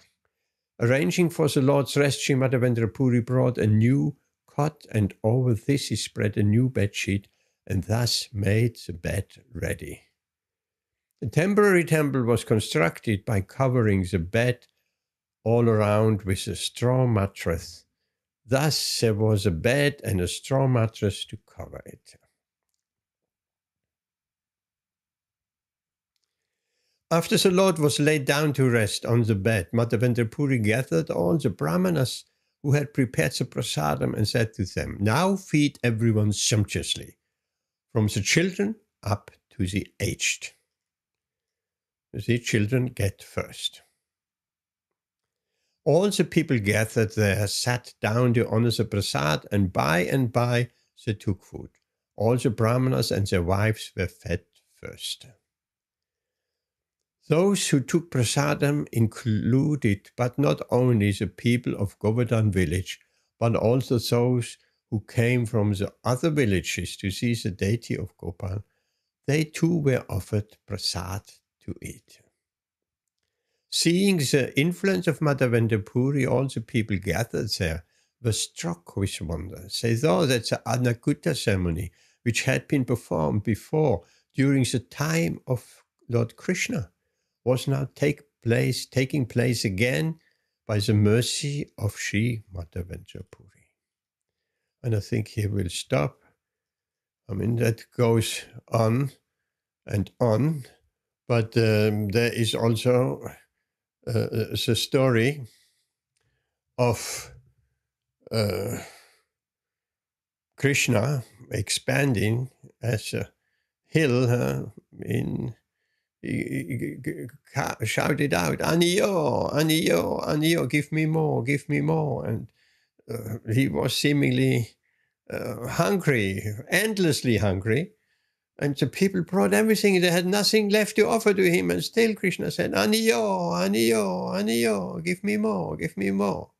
Arranging for the Lord's rest, Sri Madhavendra Puri brought a new cot and over this he spread a new bedsheet and thus made the bed ready. The temporary temple was constructed by covering the bed all around with a straw mattress. Thus, there was a bed and a straw mattress to cover it. After the Lord was laid down to rest on the bed, Madhavendra gathered all the brahmanas who had prepared the prasadam and said to them, Now feed everyone sumptuously, from the children up to the aged the children get first. All the people gathered there sat down to honor the prasad, and by and by they took food. All the brahmanas and their wives were fed first. Those who took prasadam included, but not only the people of Govardhan village, but also those who came from the other villages to see the deity of Gopal, they too were offered prasad to eat. Seeing the influence of Madhavendra Puri, all the people gathered there were struck with wonder. They thought that the Annakutta ceremony, which had been performed before during the time of Lord Krishna, was now take place, taking place again by the mercy of Sri Madhavendra Puri. And I think he will stop. I mean, that goes on and on, but um, there is also uh, uh the story of uh, Krishna expanding as a hill uh, in shouted out, Aniyo, Aniyo, Aniyo, give me more, give me more. And uh, he was seemingly uh, hungry, endlessly hungry. And the people brought everything. They had nothing left to offer to him. And still Krishna said, Aniyo, Aniyo, Aniyo, give me more, give me more.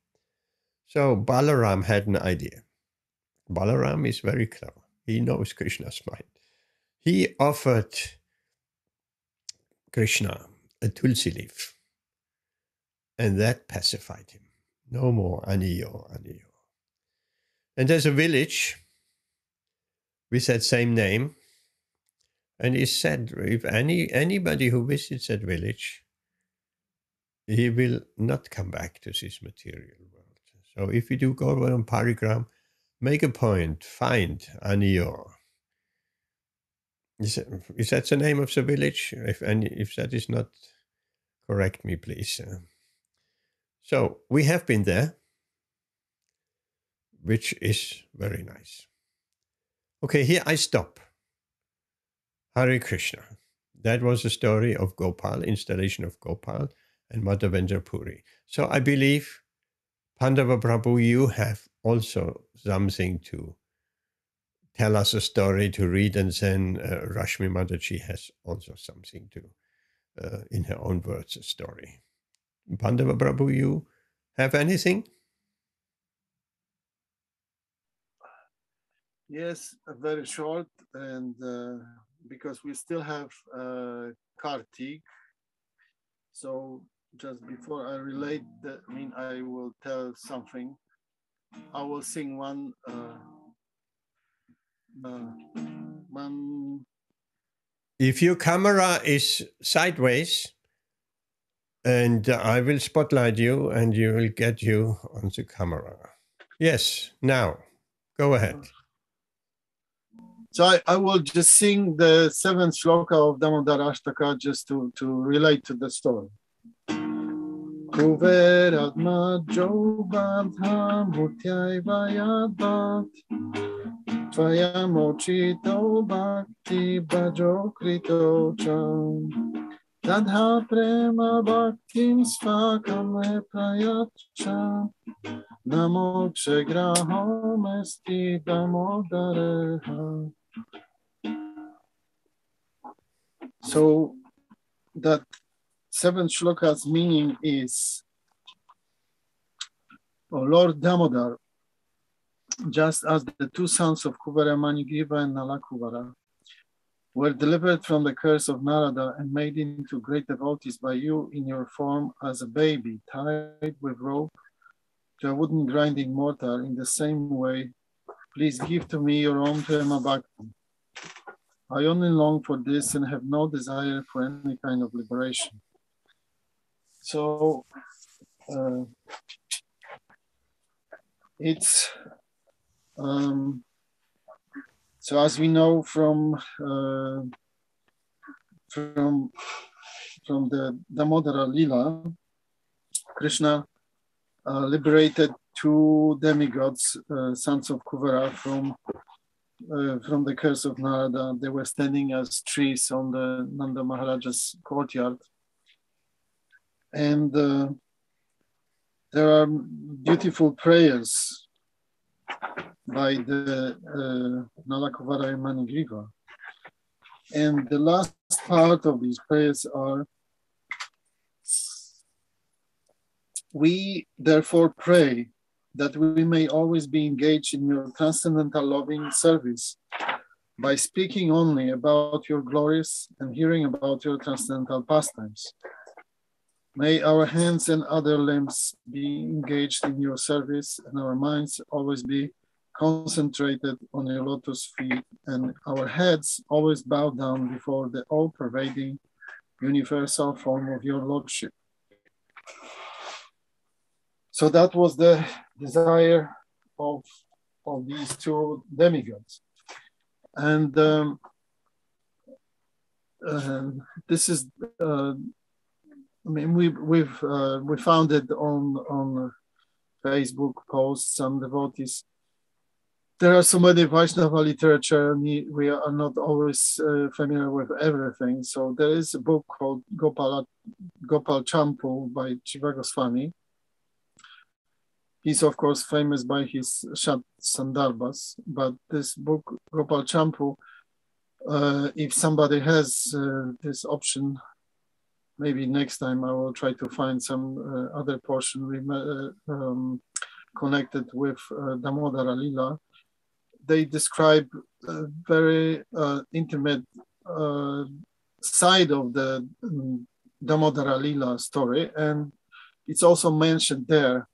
So Balaram had an idea. Balaram is very clever. He knows Krishna's mind. He offered Krishna a tulsi leaf. And that pacified him. No more aniyo, aniyo. And there's a village with that same name. And he said, if any anybody who visits that village, he will not come back to this material world. So if you do go on parigram, make a point, find Aniyo, is, is that the name of the village? If any, if that is not, correct me, please. So we have been there, which is very nice. Okay, here I stop. Hare Krishna. That was the story of Gopal, installation of Gopal and Madhavendra Puri. So I believe, Pandava Prabhu, you have also something to tell us a story to read, and then uh, Rashmi Mataji has also something to, uh, in her own words, a story. Pandava Prabhu, you have anything? Yes, very short, and uh, because we still have uh, Kartik, so just before I relate, I mean, I will tell something. I will sing one uh, man. If your camera is sideways, and I will spotlight you and you will get you on the camera. Yes, now go ahead. So I, I will just sing the seventh shloka of Damodar Ashtaka just to, to relate to the story. Kuverat majo badha mutyai Tvayamocito bhakti bhajo krito cham. Dadha prema bhaktim svakam prayacha. Namo kshegrahom esti damodareha. So that seventh shloka's meaning is, O Lord Damodar, just as the two sons of Kuvara Manigriva and Nalakuvara were delivered from the curse of Narada and made into great devotees by you in your form as a baby, tied with rope to a wooden grinding mortar in the same way, please give to me your own Prema Bhakti. I only long for this and have no desire for any kind of liberation. So uh, it's um, so as we know from uh, from from the Damodara Lila, Krishna uh, liberated two demigods, uh, sons of Kuvara, from uh, from the curse of Narada. They were standing as trees on the Nanda Maharaja's courtyard, and uh, there are beautiful prayers by the uh, Nalakuvara Manigriva. And the last part of these prayers are We therefore pray that we may always be engaged in your transcendental loving service by speaking only about your glories and hearing about your transcendental pastimes. May our hands and other limbs be engaged in your service and our minds always be concentrated on your lotus feet and our heads always bow down before the all pervading universal form of your lordship. So that was the desire of, of these two demigods. And um, uh, this is, uh, I mean, we, we've uh, we found it on on Facebook posts. Some devotees there are so many Vaishnava literature, and we are not always uh, familiar with everything. So there is a book called Gopal, Gopal Champu by Jiva Goswami. He's of course famous by his Shat Sandarbhas, but this book, Gopal Champu, uh, if somebody has uh, this option, maybe next time I will try to find some uh, other portion uh, um, connected with uh, Damodara Lila they describe a very uh, intimate uh, side of the um, Damodara Lila story. And it's also mentioned there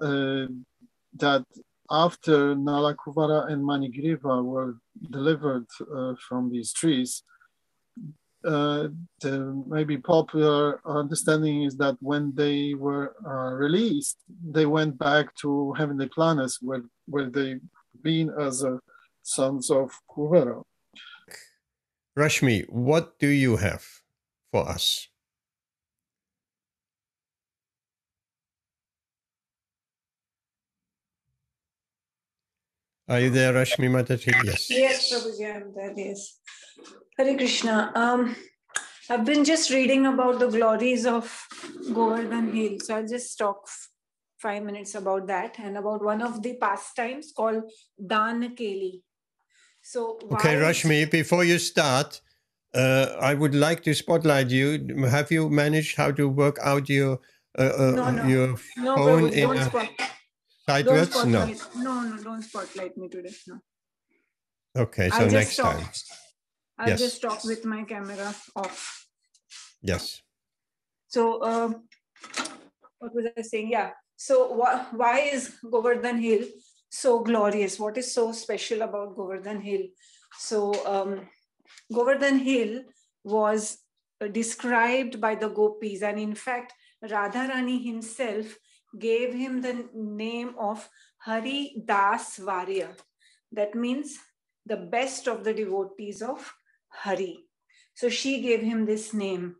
that after Nalakuvara and Manigriva were delivered uh, from these trees, uh, the maybe popular understanding is that when they were uh, released, they went back to heavenly planets where, where they been as sons of Kuvera. Rashmi, what do you have for us? Are you there, Rashmi Mataji? Yes. Yes, Prabhuji, I'm there, yes. Hare Krishna. Um, I've been just reading about the glories of Govardhan Hill. So I'll just talk five minutes about that and about one of the pastimes called Dan Keli. So okay, Rashmi, before you start, uh, I would like to spotlight you. Have you managed how to work out your uh, uh, no, no. your no, phone in uh, spot, sideways? No. No, no, don't spotlight me today. No. Okay, so I'll next time. I'll yes. just talk with my camera off. Yes. So, uh, what was I saying? Yeah. So wh- why is Govardhan Hill so glorious? What is so special about Govardhan Hill? So um, Govardhan Hill was described by the gopis, and in fact, Radharani himself gave him the name of Hari Das Varya. That means the best of the devotees of Hari. So she gave him this name,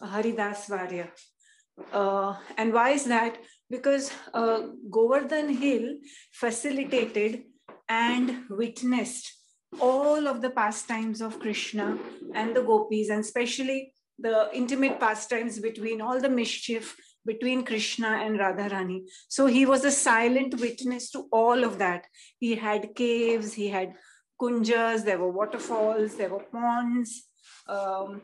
Haridas Varya. Uh, and why is that? because uh, Govardhan Hill facilitated and witnessed all of the pastimes of Krishna and the gopis, and especially the intimate pastimes between all the mischief between Krishna and Radharani. So he was a silent witness to all of that. He had caves, he had kunjas, there were waterfalls, there were ponds. Um,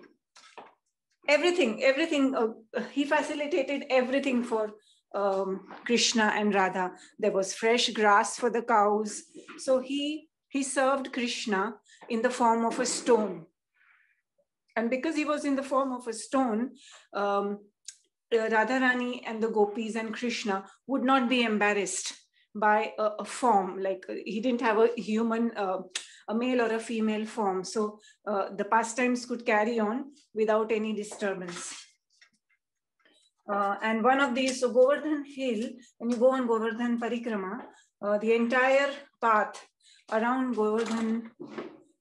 everything, everything. Uh, he facilitated everything for um, Krishna and Radha. There was fresh grass for the cows. So he, he served Krishna in the form of a stone. And because he was in the form of a stone, um, Radharani and the gopis and Krishna would not be embarrassed by a, a form. Like he didn't have a human, uh, a male or a female form. So uh, the pastimes could carry on without any disturbance. Uh, and one of these, so Govardhan Hill, when you go on Govardhan Parikrama, uh, the entire path around Govardhan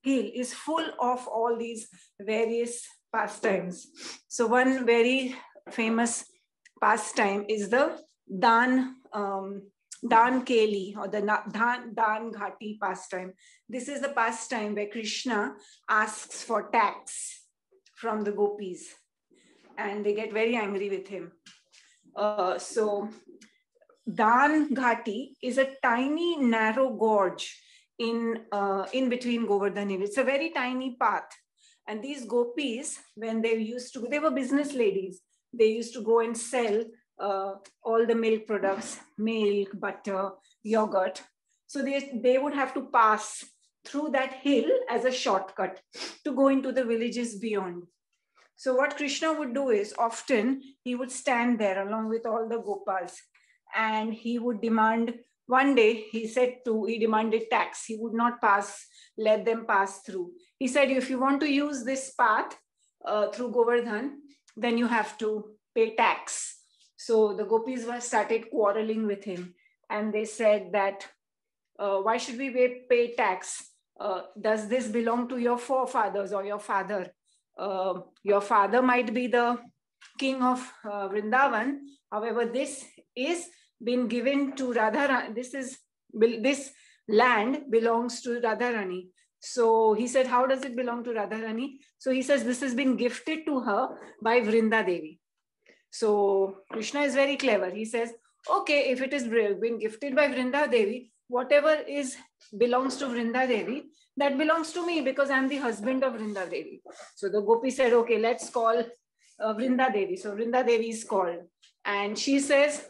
Hill is full of all these various pastimes. So one very famous pastime is the Dan um, Dan Keli or the Dan, Dan Ghati pastime. This is the pastime where Krishna asks for tax from the gopis and they get very angry with him. Uh, so Dan Ghati is a tiny narrow gorge in, uh, in between Govardhan Hill. It's a very tiny path. And these gopis, when they used to, they were business ladies. They used to go and sell uh, all the milk products, milk, butter, yogurt. So they, they would have to pass through that hill as a shortcut to go into the villages beyond. So what Krishna would do is often he would stand there along with all the gopas and he would demand one day he said to he demanded tax he would not pass let them pass through he said if you want to use this path uh, through govardhan then you have to pay tax so the gopis were started quarreling with him and they said that uh, why should we pay, tax uh, does this belong to your forefathers or your father uh, your father might be the king of uh, vrindavan however this is been given to Radharani. This is this land belongs to Radharani. So he said, how does it belong to Radharani? So he says, this has been gifted to her by Vrinda Devi. So Krishna is very clever. He says, okay, if it has been gifted by Vrinda Devi, whatever is belongs to Vrinda Devi, that belongs to me because I'm the husband of Vrinda Devi. So the gopi said, okay, let's call uh, Vrinda Devi. So Vrinda Devi is called. And she says,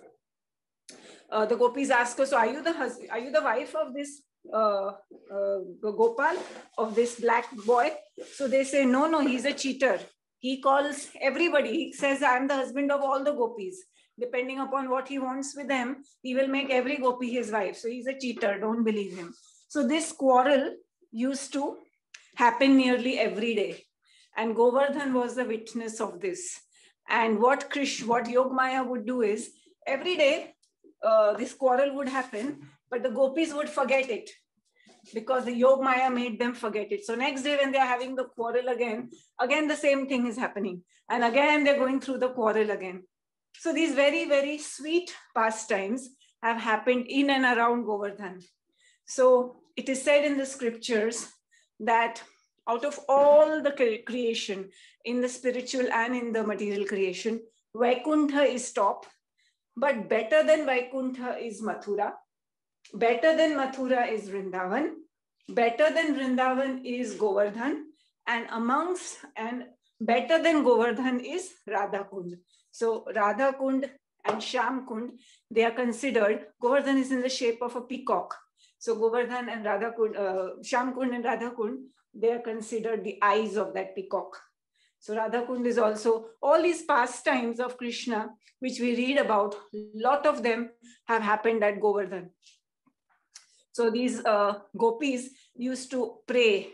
uh, the gopis ask her, so are you the husband, are you the wife of this uh, uh, Gopal, of this black boy? So they say, no, no, he's a cheater. He calls everybody. He says, I'm the husband of all the gopis. Depending upon what he wants with them, he will make every gopi his wife. So he's a cheater. Don't believe him. So this quarrel used to happen nearly every day. And Govardhan was the witness of this. And what Krish, what Yogmaya would do is every day uh, this quarrel would happen, but the gopis would forget it because the Yog Maya made them forget it. So next day when they're having the quarrel again, again the same thing is happening. And again they're going through the quarrel again. So these very, very sweet pastimes have happened in and around Govardhan. So it is said in the scriptures that out of all the creation in the spiritual and in the material creation, Vaikuntha is top but better than Vaikuntha is Mathura. Better than Mathura is Vrindavan. Better than Vrindavan is Govardhan. And amongst and better than Govardhan is Radha Kund. So Radha Kund and Sham Kund, they are considered, Govardhan is in the shape of a peacock. So Govardhan and Radha Kund, uh, Sham Kund and Radha Kund, they are considered the eyes of that peacock. So Radha Kund is also all these pastimes of Krishna, which we read about, a lot of them have happened at Govardhan. So these uh, gopis used to pray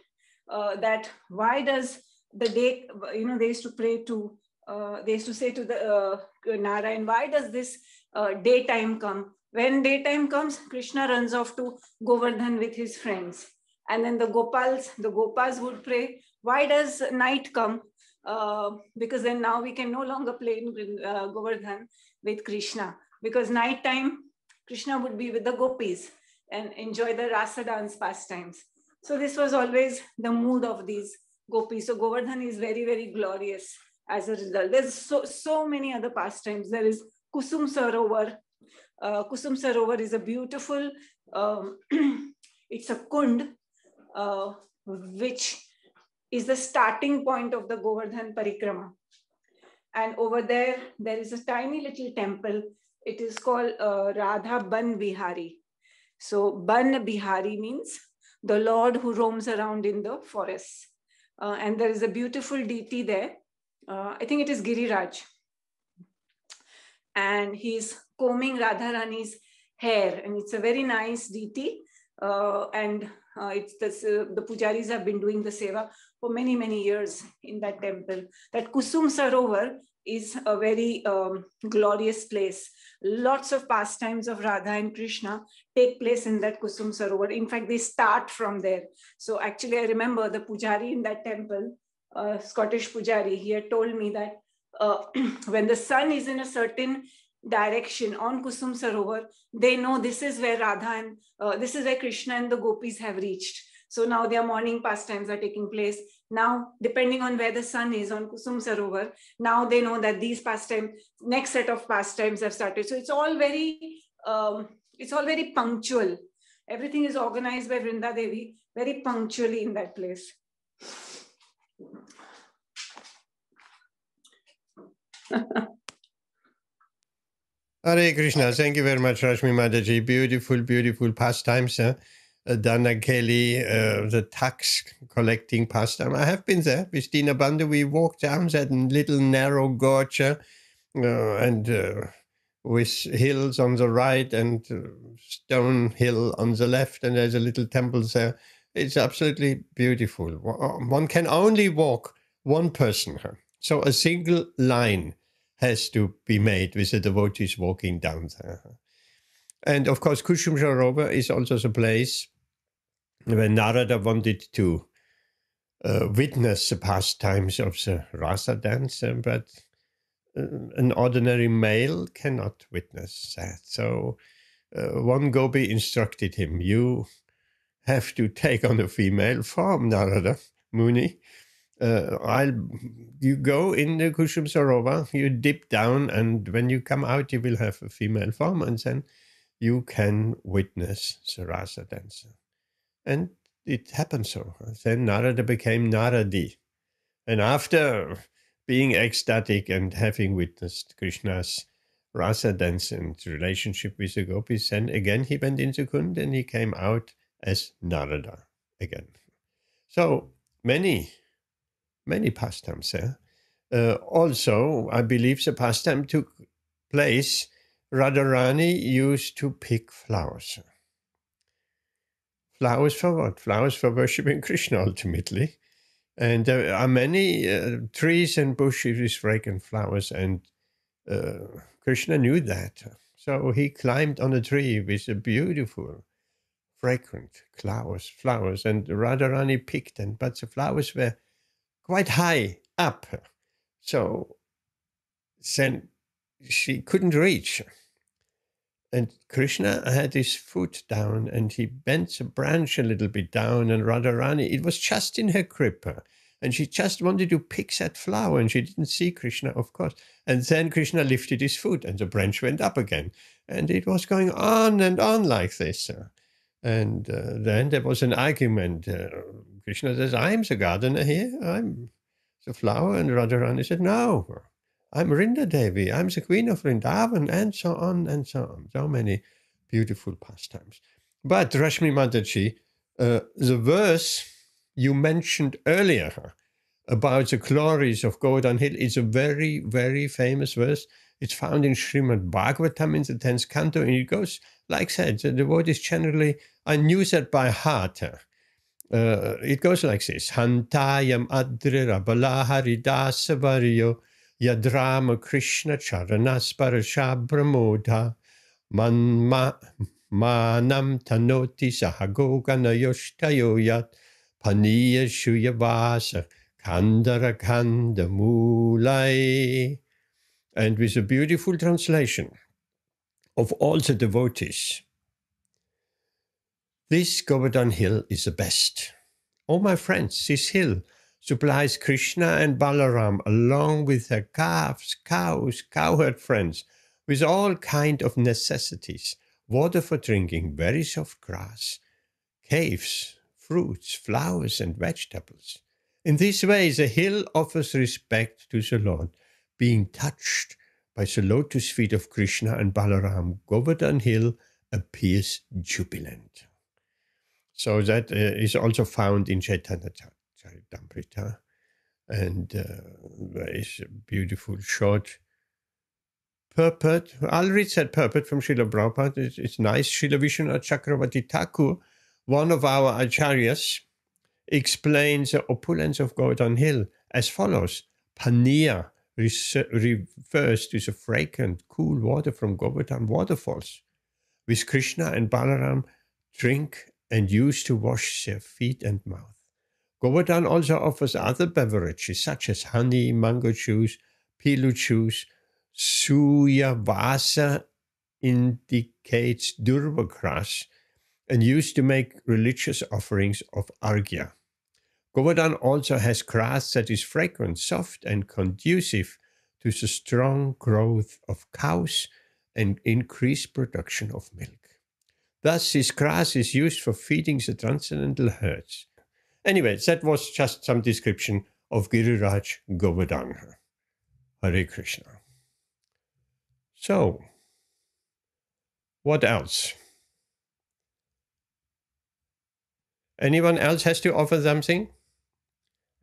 uh, that why does the day, you know, they used to pray to, uh, they used to say to the uh, Narayan, why does this uh, daytime come? When daytime comes, Krishna runs off to Govardhan with his friends. And then the Gopals, the Gopas would pray, why does night come? Uh, because then now we can no longer play in uh, Govardhan with Krishna because night time Krishna would be with the gopis and enjoy the rasa dance pastimes. So this was always the mood of these gopis. So Govardhan is very, very glorious as a result. There's so, so many other pastimes. There is Kusum Sarovar. Uh, Kusum Sarovar is a beautiful, um, [CLEARS THROAT] it's a kund, uh, which is the starting point of the Govardhan Parikrama. And over there, there is a tiny little temple. It is called uh, Radha Ban Bihari. So Ban Bihari means the Lord who roams around in the forests. Uh, and there is a beautiful deity there. Uh, I think it is Giriraj. And he's combing Radharani's hair. And it's a very nice deity. Uh, and uh, it's this, the pujaris have been doing the seva for many, many years in that temple. That Kusum Sarovar is a very um, glorious place. Lots of pastimes of Radha and Krishna take place in that Kusum Sarovar. In fact, they start from there. So actually, I remember the pujari in that temple, uh, Scottish pujari, he had told me that uh, [CLEARS THROAT] when the sun is in a certain direction on Kusum Sarovar, they know this is where Radha and uh, this is where Krishna and the gopis have reached. So now their morning pastimes are taking place. Now, depending on where the sun is on Kusum Sarovar, now they know that these pastimes, next set of pastimes have started. So it's all very, um, it's all very punctual. Everything is organized by Vrinda Devi very punctually in that place. Hare Krishna. Thank you very much, Rashmi Mataji. Beautiful, beautiful pastimes. Huh? Uh, Dana Keli, uh, the tax collecting pastime. I have been there with Dina Bandhu. We walked down that little narrow gorge uh, and uh, with hills on the right and uh, stone hill on the left, and there's a little temple there. It's absolutely beautiful. One can only walk one person. So a single line has to be made with the devotees walking down there. And of course, Kushum is also the place where Narada wanted to uh, witness the pastimes of the rasa dance, but uh, an ordinary male cannot witness that. So uh, one gopi instructed him, You have to take on a female form, Narada Muni. Uh, I'll you go in the Kushum Sarova, you dip down, and when you come out, you will have a female form, and then you can witness the rasa dancer. And it happened so. Then Narada became Naradi. And after being ecstatic and having witnessed Krishna's rasa dance and relationship with the gopis, then again he went into Kund and he came out as Narada again. So many, many pastimes there. Uh, also, I believe the pastime took place, Radharani used to pick flowers. Flowers for what? Flowers for worshipping [LAUGHS] Krishna ultimately. And there are many uh, trees and bushes with fragrant flowers, and uh, Krishna knew that. So he climbed on a tree with a beautiful, fragrant flowers, flowers, and Radharani picked them, but the flowers were quite high up. So then she couldn't reach. And Krishna had his foot down and he bent the branch a little bit down, and Radharani, it was just in her kripa. And she just wanted to pick that flower and she didn't see Krishna, of course. And then Krishna lifted his foot and the branch went up again. And it was going on and on like this. And uh, then there was an argument. Uh, Krishna says, I'm the gardener here. I'm the flower. And Radharani said, No, I'm Vrinda Devi. I'm the queen of Vrindavan, and so on and so on. So many beautiful pastimes. But Rashmi Mataji, uh, the verse you mentioned earlier about the glories of Govardhan Hill is a very, very famous verse. It's found in Srimad Bhagavatam in the 10th canto, and it goes like that. The word is generally, I knew that by heart. Uh, it goes like this Hantayam Adrira Balaharidasa Varyo Yadrama Krishna Charanasparashabramodha Manma Manam Tanoti Sahagogana Yoshtayoyat Paniya Shuyavasa Kandara Kanda Mulai. And with a beautiful translation of all the devotees, this Govardhan hill is the best. Oh, my friends, this hill supplies Krishna and Balaram along with their calves, cows, cowherd friends with all kind of necessities, water for drinking, very soft grass, caves, fruits, flowers, and vegetables. In this way, the hill offers respect to the Lord, being touched by the lotus feet of Krishna and Balaram. Govardhan Hill appears jubilant. So that uh, is also found in Chaitanya Charitamrita. And uh, there is a beautiful short purport. I'll read that purport from Srila Prabhupada. It's, it's nice. Srila Vishwanath Chakravarti Thakur, one of our acharyas, explains the opulence of Govardhan Hill as follows. Paniya refers to the fragrant, cool water from Govardhan waterfalls, which Krishna and Balaram drink and use to wash their feet and mouth. Govardhan also offers other beverages such as honey, mango juice, pilu juice. Suyavasa indicates durva grass and used to make religious offerings of arghya. Govardhan also has grass that is fragrant, soft, and conducive to the strong growth of cows and increased production of milk. Thus, this grass is used for feeding the transcendental herds. Anyway, that was just some description of Giriraj Govardhan. Hare Krishna. So, What else? Anyone else has to offer something?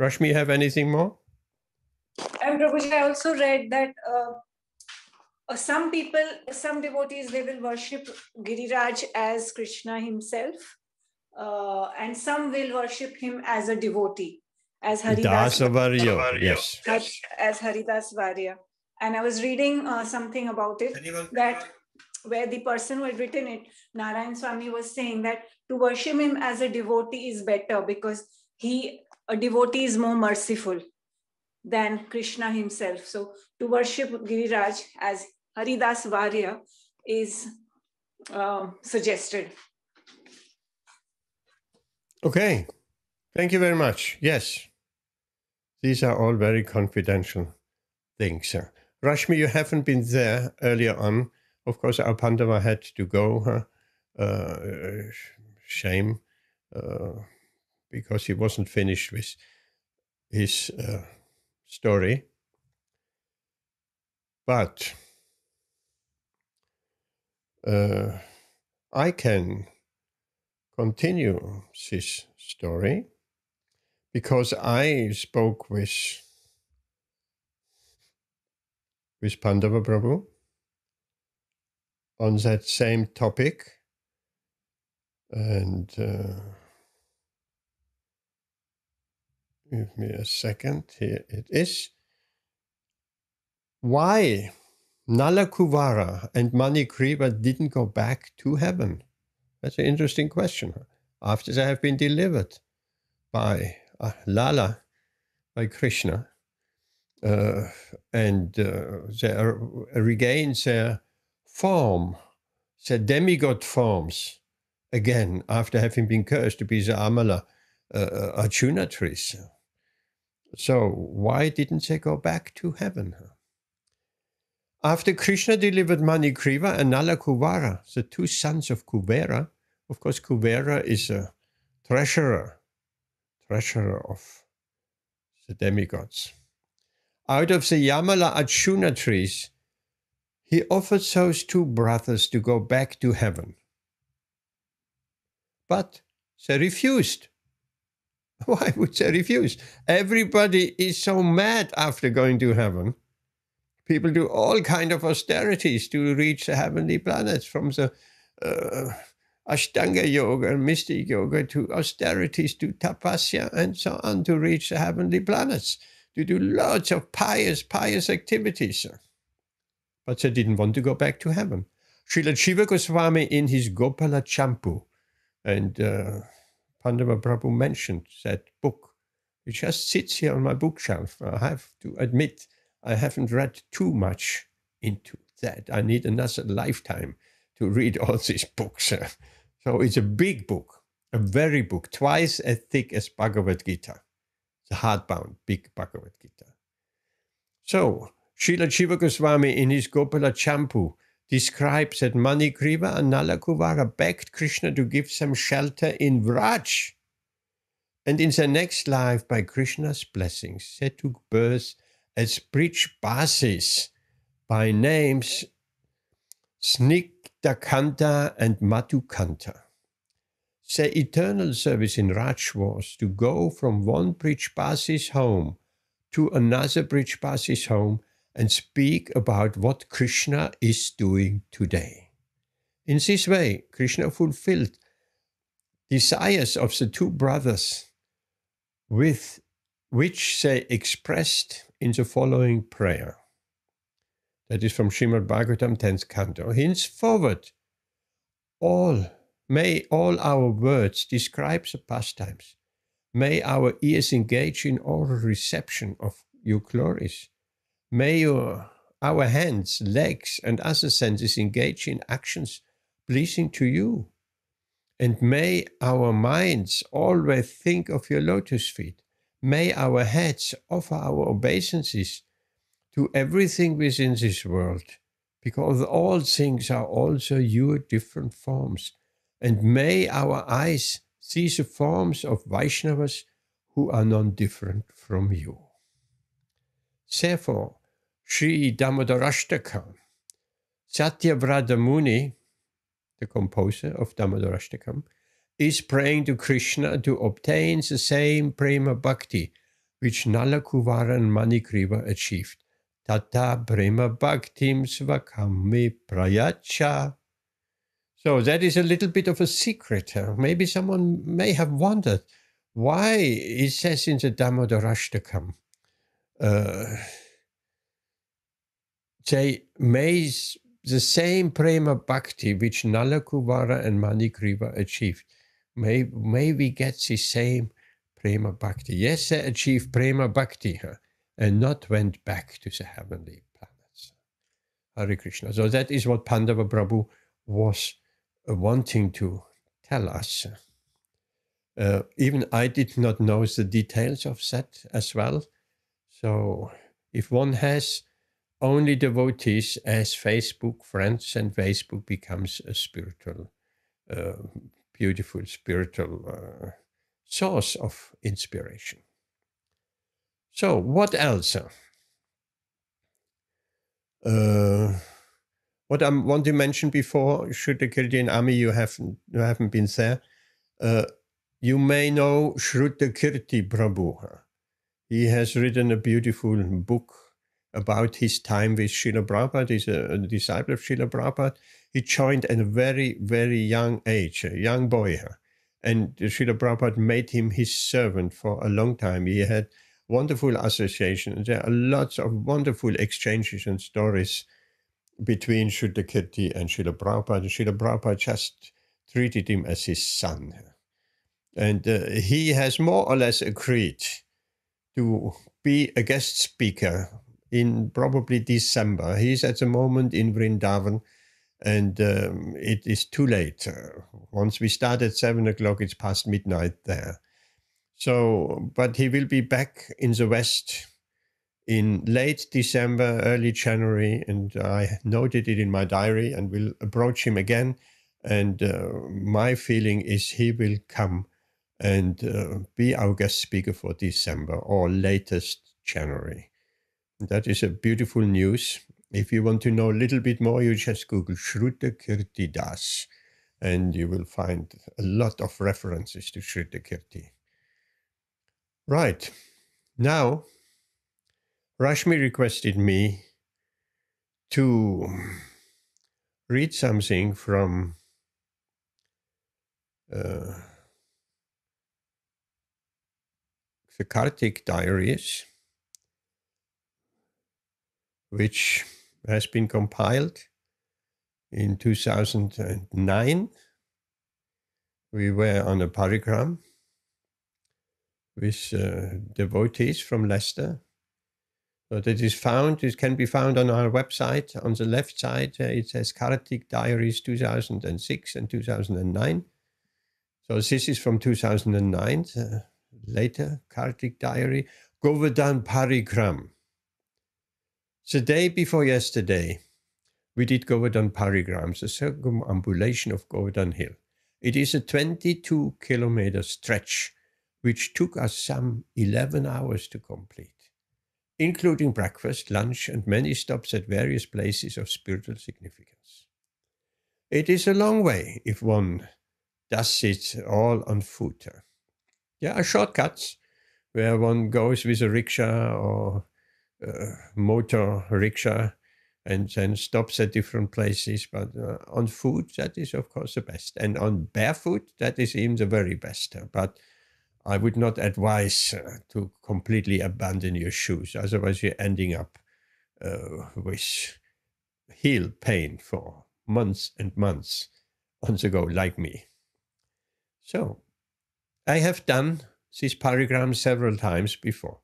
Rashmi, have anything more? And Prabhuji, I also read that uh, uh, some people, some devotees, they will worship Giriraj as Krishna himself, uh, and some will worship him as a devotee, as Haridas, Dasavarya, yes. as, as Haridas Varya. And I was reading uh, something about it Anyone? that where the person who had written it, Narayan Swami was saying that to worship him as a devotee is better because he, a devotee is more merciful than Krishna himself. So to worship Giriraj as Haridas Varya is uh, suggested. Okay. Thank you very much. Yes. These are all very confidential things. Uh, Rashmi, you haven't been there earlier on. Of course, our Pandava had to go. Huh? Uh, shame. Uh, because he wasn't finished with his uh, story. But uh, I can continue this story because I spoke with with Pandava Prabhu on that same topic, and uh, give me a second. Here it is. Why Nala Kuvara and Manigriva didn't go back to heaven? That's an interesting question. After they have been delivered by uh, Lala, by Krishna, uh, and uh, they are, regain their form, their demigod forms, again after having been cursed to be the Amala uh, Arjuna trees. So why didn't they go back to heaven? After Krishna delivered Manigriva and Nala Kuvara, the two sons of Kuvera, of course, Kuvera is a treasurer, treasurer of the demigods. Out of the Yamala Arjuna trees, he offered those two brothers to go back to heaven. But they refused. [LAUGHS] Why would they refuse? Everybody is so mad after going to heaven. People do all kind of austerities to reach the heavenly planets, from the uh, Ashtanga yoga and mystic yoga to austerities to tapasya and so on to reach the heavenly planets, to do lots of pious, pious activities. But they didn't want to go back to heaven. Srila Jiva Goswami in his Gopala Champu, and uh, Pandava Prabhu mentioned that book. It just sits here on my bookshelf. I have to admit, I haven't read too much into that. I need another lifetime to read all [LAUGHS] these books. So it's a big book, a very book, twice as thick as Bhagavad Gita. It's a hardbound, big Bhagavad Gita. So Srila Jiva Goswami in his Gopala Champu describes that Manigriva and Nalakuvara begged Krishna to give them shelter in Vraj. And in their next life, by Krishna's blessings, they took birth as Brij Basis by names Snigdakanta and Madhukanta. Their eternal service in Raj was to go from one Brij Basis home to another Brij Basis home and speak about what Krishna is doing today. In this way, Krishna fulfilled desires of the two brothers with which they expressed in the following prayer. That is from Srimad Bhagavatam 10th canto. Henceforward, all, may all our words describe the pastimes. May our ears engage in oral reception of your glories. May your, our hands, legs, and other senses engage in actions pleasing to you. And may our minds always think of your lotus feet. May our heads offer our obeisances to everything within this world, because all things are also your different forms. And may our eyes see the forms of Vaishnavas who are non different from you. Therefore, Sri Damodarashtaka, Satyavrata Muni, the composer of Damodarashtakam, is praying to Krishna to obtain the same prema bhakti which Nala Kuvara and Manigriva achieved. Tata prema bhaktim svakami prayacha. So that is a little bit of a secret. Maybe someone may have wondered why it says in the Damodarashtakam, uh, they may the same prema bhakti which Nala Kuvara and Manigriva achieved. May, may we get the same prema bhakti. Yes, they achieved prema bhakti huh, and not went back to the heavenly planets. Hare Krishna. So that is what Pandava Prabhu was uh, wanting to tell us. Uh, even I did not know the details of that as well. So if one has only devotees as Facebook friends, and Facebook becomes a spiritual, uh, beautiful spiritual uh, source of inspiration. So, what else? Uh, what I want to mention before, Shrutakirti and Ami, you haven't, you haven't been there. Uh, you may know Shrutakirti Prabhu. He has written a beautiful book about his time with Srila Prabhupada. He's a, a disciple of Srila Prabhupada. He joined at a very, very young age, a young boy. And Srila Prabhupada made him his servant for a long time. He had wonderful association. There are lots of wonderful exchanges and stories between Shrutakirti and Srila Prabhupada. Srila Prabhupada just treated him as his son. And uh, he has more or less agreed to be a guest speaker in probably December. He's at the moment in Vrindavan, and um, it is too late. Once we start at seven o'clock, it's past midnight there. So, but he will be back in the West in late December, early January, and I noted it in my diary and will approach him again. And uh, my feeling is he will come and uh, be our guest speaker for December or latest January. That is a beautiful news. If you want to know a little bit more, you just Google Shruta Kirti Das and you will find a lot of references to Shruta Kirti. Right. Now, Rashmi requested me to read something from uh, the Kartik diaries which has been compiled in 2009. We were on a parigram with uh, devotees from Leicester. So that is found, it can be found on our website. On the left side, uh, it says Kartik Diaries 2006 and 2009. So this is from 2009. Uh, later, Kartik Diary, Govardhan Parigram. The day before yesterday, we did Govardhan Parigrams, a circumambulation of Govardhan Hill. It is a 22 kilometer stretch, which took us some 11 hours to complete, including breakfast, lunch, and many stops at various places of spiritual significance. It is a long way if one does it all on foot. There are shortcuts where one goes with a rickshaw or motor rickshaw and then stops at different places. But uh, on foot, that is, of course, the best. And on barefoot, that is even the very best. But I would not advise uh, to completely abandon your shoes. Otherwise, you're ending up uh, with heel pain for months and months on the go, like me. So, I have done this parigram several times before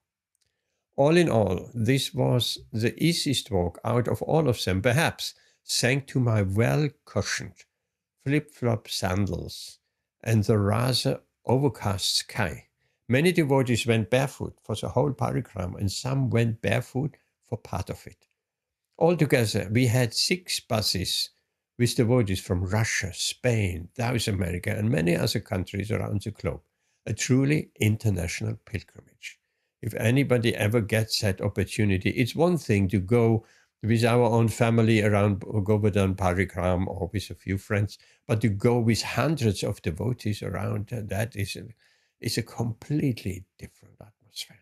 all in all, this was the easiest walk out of all of them, perhaps thanks to my well cushioned flip flop sandals and the rather overcast sky. Many devotees went barefoot for the whole parigram, and some went barefoot for part of it. Altogether, we had six buses with devotees from Russia, Spain, South America, and many other countries around the globe. A truly international pilgrimage if anybody ever gets that opportunity, it's one thing to go with our own family around Govardhan Parikram or with a few friends, but to go with hundreds of devotees around, uh, that is a, is a completely different atmosphere.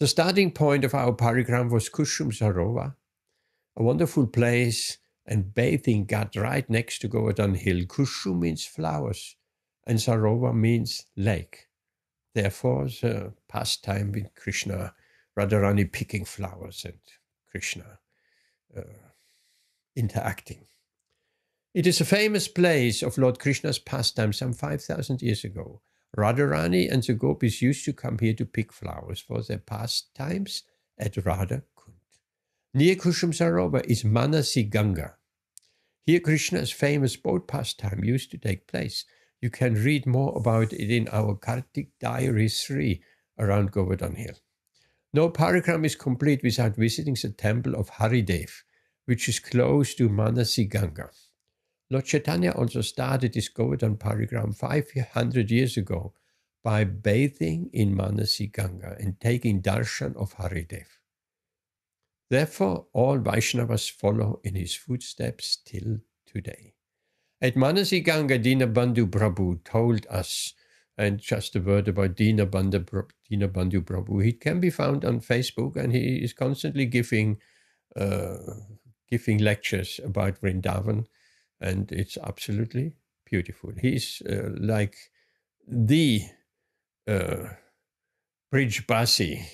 The starting point of our Parikram was Kushum Sarovar, a wonderful place and bathing ghat right next to Govardhan Hill. Kushum means flowers and Sarovar means lake. Therefore, the pastime with Krishna, Radharani picking flowers and Krishna uh, interacting. It is a famous place of Lord Krishna's pastime some 5,000 years ago. Radharani and the gopis used to come here to pick flowers for their pastimes at Radha Kund. Near Kushum Sarovar is Manasi Ganga. Here Krishna's famous boat pastime used to take place. You can read more about it in our Kartik Diary 3 around Govardhan Hill. No parikram is complete without visiting the temple of Haridev, which is close to Manasi Ganga. Lord Chaitanya also started this Govardhan parikram 500 years ago by bathing in Manasi Ganga and taking darshan of Haridev. Therefore, all Vaishnavas follow in his footsteps till today. At Manasi Ganga, Dinabandhu Prabhu told us and just a word about Dina Dina Bandhu Prabhu. He can be found on Facebook and he is constantly giving uh, giving lectures about Vrindavan and it's absolutely beautiful. He's uh, like the uh, Brij Basi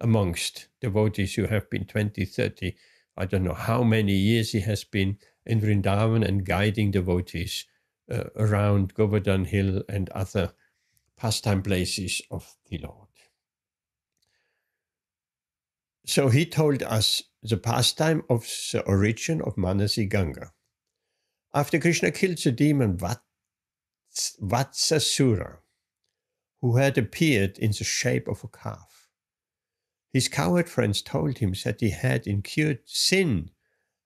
amongst devotees who have been 20, 30, I don't know how many years he has been in Vrindavan and guiding devotees uh, around Govardhan Hill and other pastime places of the Lord. So he told us the pastime of the origin of Manasi Ganga. After Krishna killed the demon Vatsasura, who had appeared in the shape of a calf, his coward friends told him that he had incurred sin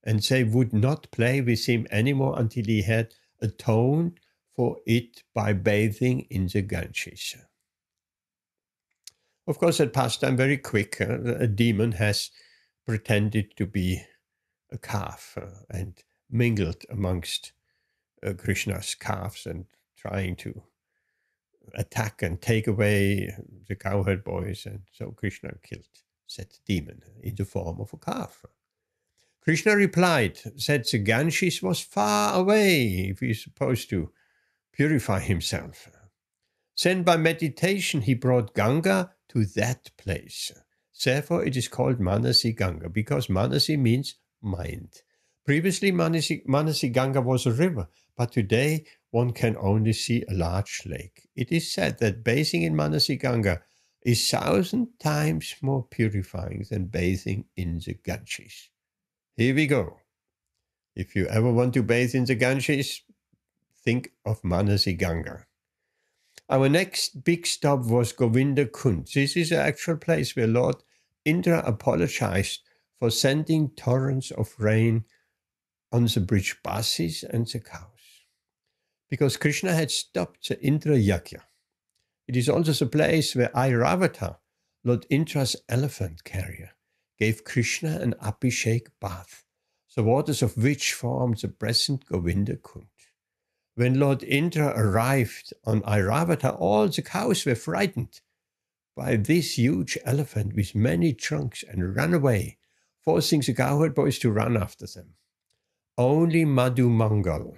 and they would not play with him anymore until he had atoned for it by bathing in the Ganges. Of course, that pastime very quick. Uh, a demon has pretended to be a calf uh, and mingled amongst uh, Krishna's calves and trying to attack and take away the cowherd boys. And so Krishna killed that demon in the form of a calf. Krishna replied that the Ganges was far away if he's supposed to purify himself. Then by meditation he brought Ganga to that place. Therefore it is called Manasi Ganga because Manasi means mind. Previously Manasi, Manasi Ganga was a river, but today one can only see a large lake. It is said that bathing in Manasi Ganga is thousand times more purifying than bathing in the Ganges. Here we go. If you ever want to bathe in the Ganges, think of Manasi Ganga. Our next big stop was Govinda Kund. This is the actual place where Lord Indra apologized for sending torrents of rain on the Brij Basis and the cows. Because Krishna had stopped the Indra Yajna. It is also the place where Airavata, Lord Indra's elephant carrier, gave Krishna an Abhishek bath, the waters of which formed the present Govinda Kund. When Lord Indra arrived on Airavata, all the cows were frightened by this huge elephant with many trunks and ran away, forcing the cowherd boys to run after them. Only Madhu Mangal,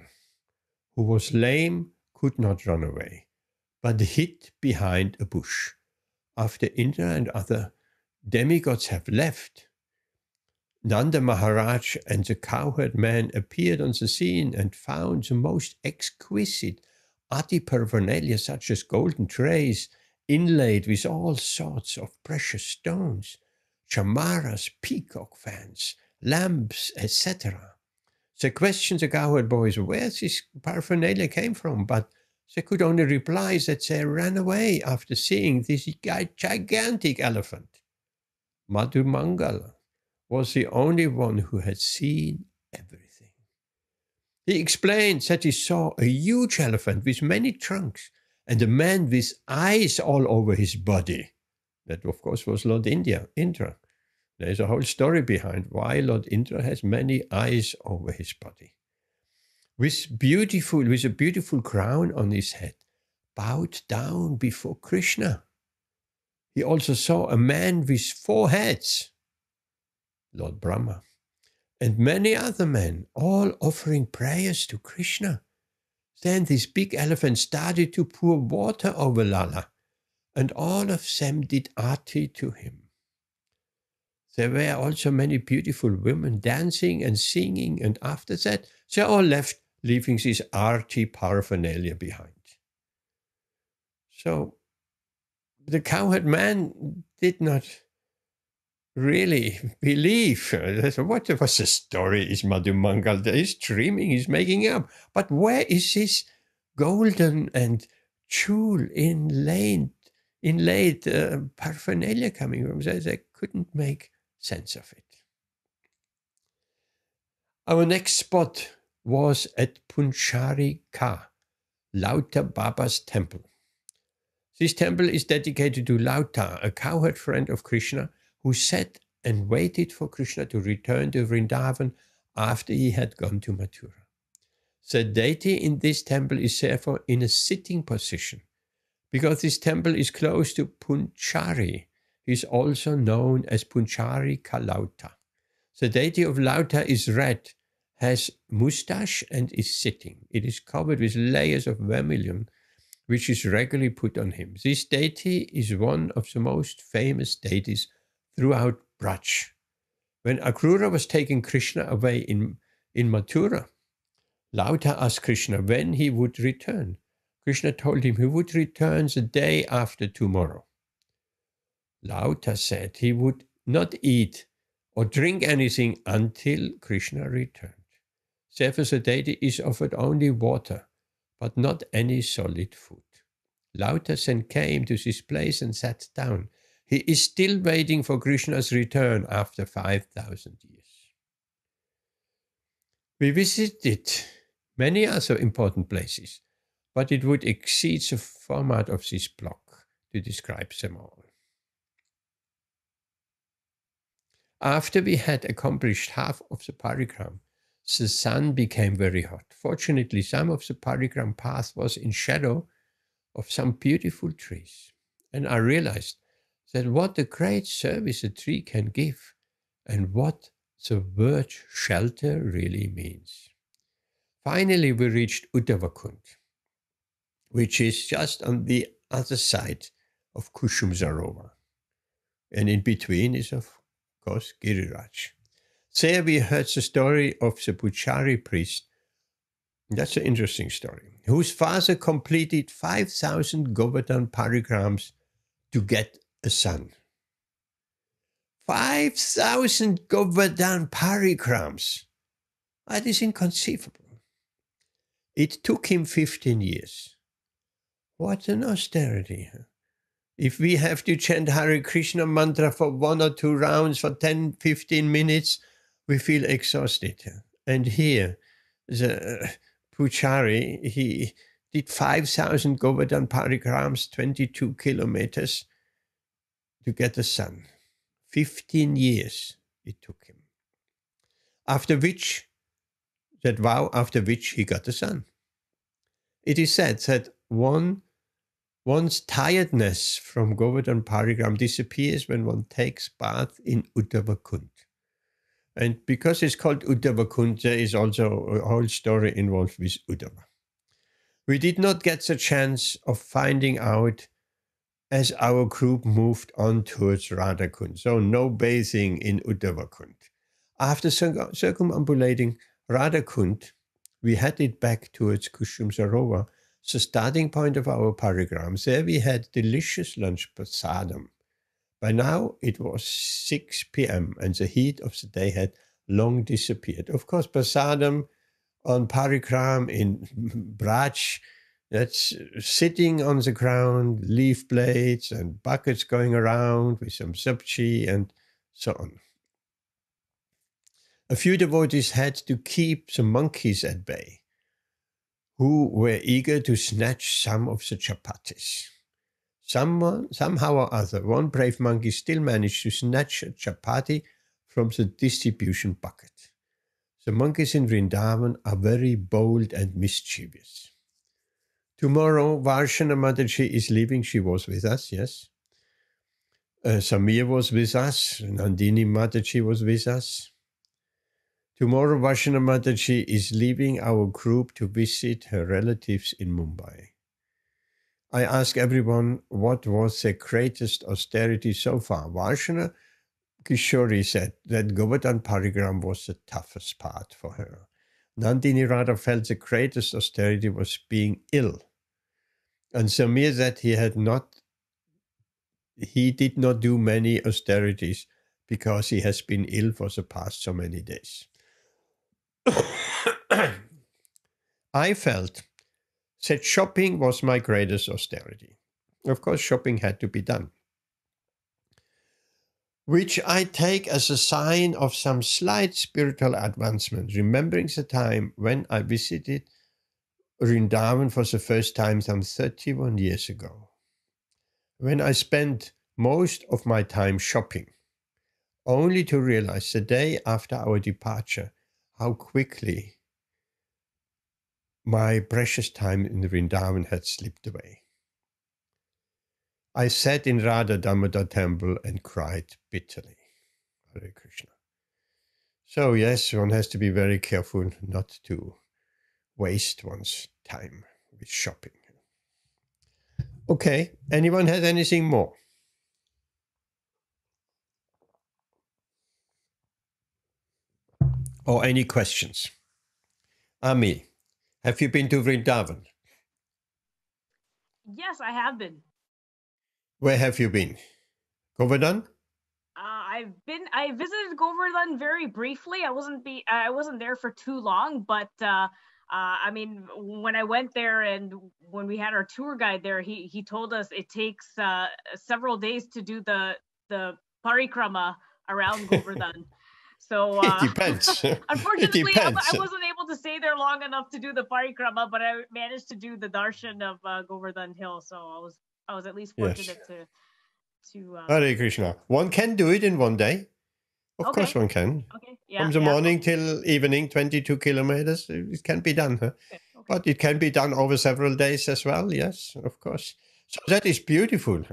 who was lame, could not run away, but hid behind a bush. After Indra and other demigods have left, Nanda Maharaj and the cowherd man appeared on the scene and found the most exquisite adi paraphernalia, such as golden trays inlaid with all sorts of precious stones, chamaras, peacock fans, lamps, etc. They questioned the cowherd boys where this paraphernalia came from, but they could only reply that they ran away after seeing this gigantic elephant. Madhu Mangal was the only one who had seen everything. He explained that he saw a huge elephant with many trunks and a man with eyes all over his body. That, of course, was Lord India, Indra. There's a whole story behind why Lord Indra has many eyes over his body. With beautiful, with a beautiful crown on his head, bowed down before Krishna. He also saw a man with four heads, Lord Brahma, and many other men, all offering prayers to Krishna. Then this big elephant started to pour water over Lala, and all of them did arti to him. There were also many beautiful women dancing and singing, and after that, they all left, leaving this arti paraphernalia behind. So the cowherd man did not really [LAUGHS] believe. What was the story? Is Madhu Madhumangal? He's dreaming, he's making up. But where is this golden and jewel inlaid, inlaid uh, paraphernalia coming from? They, they couldn't make sense of it. Our next spot was at Punchari Ka, Lauta Baba's temple. This temple is dedicated to Lauta, a cowherd friend of Krishna who sat and waited for Krishna to return to Vrindavan after he had gone to Mathura. The deity in this temple is therefore in a sitting position because this temple is close to Punchari, he is also known as Punchari Kalauta. The deity of Lauta is red, has moustache, and is sitting. It is covered with layers of vermilion, which is regularly put on him. This deity is one of the most famous deities throughout Braj. When Akrura was taking Krishna away in, in Mathura, Lauta asked Krishna when he would return. Krishna told him he would return the day after tomorrow. Lauta said he would not eat or drink anything until Krishna returned. Therefore, the deity is offered only water, but not any solid food. Lauta then came to this place and sat down. He is still waiting for Krishna's return after 5,000 years. We visited many other important places, but it would exceed the format of this blog to describe them all. After we had accomplished half of the parigram, the sun became very hot. Fortunately, some of the parigram path was in shadow of some beautiful trees. And I realized that what a great service a tree can give and what the word shelter really means. Finally, we reached Uddhavakund, which is just on the other side of Kushum Sarovar. And in between is, of course, Giriraj. There we heard the story of the Puchari priest. That's an interesting story. Whose father completed 5,000 Govardhan parigrams to get a son. 5,000 Govardhan parigrams. That is inconceivable. It took him 15 years. What an austerity. If we have to chant Hare Krishna mantra for one or two rounds for 10, 15 minutes, we feel exhausted. And here, the uh, Puchari, he did 5,000 Govardhan parigrams, 22 kilometers to get a son. 15 years it took him. After which, that vow after which he got a son. It is said that one One's tiredness from Govardhan Parigram disappears when one takes bath in Uddhavakund. And because it's called Uddhavakund, there is also a whole story involved with Uddhava. We did not get the chance of finding out as our group moved on towards Radhakund. So no bathing in Uddhavakund. After circumambulating Radhakund, we headed back towards Kushum Sarovar the starting point of our parigram. There we had delicious lunch prasadam. By now it was 6 p.m. and the heat of the day had long disappeared. Of course, prasadam on Parikram in Braj, that's sitting on the ground, leaf blades and buckets going around with some sabji and so on. A few devotees had to keep the monkeys at bay who were eager to snatch some of the chapatis. Someone, somehow or other, one brave monkey still managed to snatch a chapati from the distribution bucket. The monkeys in Vrindavan are very bold and mischievous. Tomorrow, Varshana Mataji is leaving. She was with us, yes. Uh, Samir was with us. Nandini Mataji was with us. Tomorrow, Varshana Mataji is leaving our group to visit her relatives in Mumbai. I ask everyone what was the greatest austerity so far. Varshana Kishori said that Govardhan Parikrama was the toughest part for her. Nandini rather felt the greatest austerity was being ill. And Samir said he had not he did not do many austerities because he has been ill for the past so many days. [COUGHS] I felt that shopping was my greatest austerity. Of course, shopping had to be done, which I take as a sign of some slight spiritual advancement, remembering the time when I visited Vrindavan for the first time some 31 years ago when I spent most of my time shopping, only to realize the day after our departure how quickly my precious time in Vrindavan had slipped away. I sat in Radha Damodar temple and cried bitterly. Hare Krishna. So, yes, one has to be very careful not to waste one's time with shopping. Okay. Anyone has anything more? Or any questions? Ami, have you been to Vrindavan? Yes, I have been. Where have you been? Govardhan? Uh, I've been. I visited Govardhan very briefly. I wasn't be. I wasn't there for too long, but uh, uh, I mean, when I went there and when we had our tour guide there, he he told us it takes uh, several days to do the the parikrama around [LAUGHS] Govardhan. So uh, it depends. [LAUGHS] unfortunately, it depends. I, I, wasn't to stay there long enough to do the parikrama, but I managed to do the darshan of uh, Govardhan Hill. So I was I was at least fortunate yes. to to. Um, Hare Krishna. One can do it in one day. Of okay. course, one can. Okay. Yeah, From the yeah. morning till evening, 22 kilometers. It can be done. Huh? Okay. But it can be done over several days as well. Yes, of course. So that is beautiful.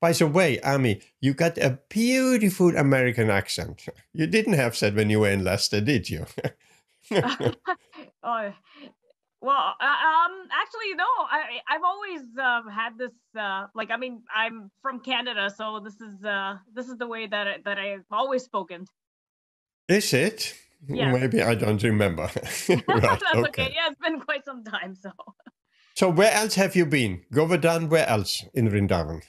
By the way, Ami, you got a beautiful American accent. You didn't have that when you were in Leicester, did you? [LAUGHS] [LAUGHS] oh, well, uh, um, actually, no. I I've always uh, had this. Uh, like, I mean, I'm from Canada, so this is uh, this is the way that I, that I've always spoken. Is it? Yeah. Maybe I don't remember. [LAUGHS] [LAUGHS] right, That's okay. okay. Yeah, it's been quite some time. So, So where else have you been? Govardhan, where else in Vrindavan?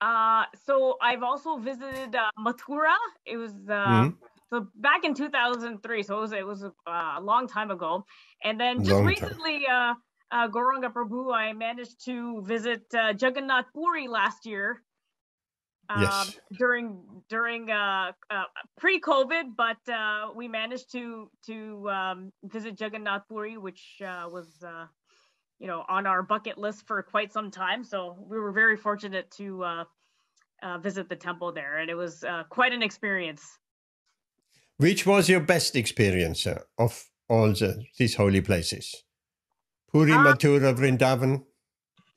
uh, so I've also visited uh, Mathura. It was uh, Mhm. So back in 2003. So it was it was uh, a long time ago. And then just Long recently, uh, uh, Gauranga Prabhu, I managed to visit uh, Jagannath Puri last year. Um, Yes. during during uh, uh, pre-COVID, but uh, we managed to to um, visit Jagannath Puri, which uh, was uh, you know on our bucket list for quite some time. So we were very fortunate to uh, uh, visit the temple there, and it was uh, quite an experience. Which was your best experience uh, of all the, these holy places? Puri, Uh, Mathura, Vrindavan?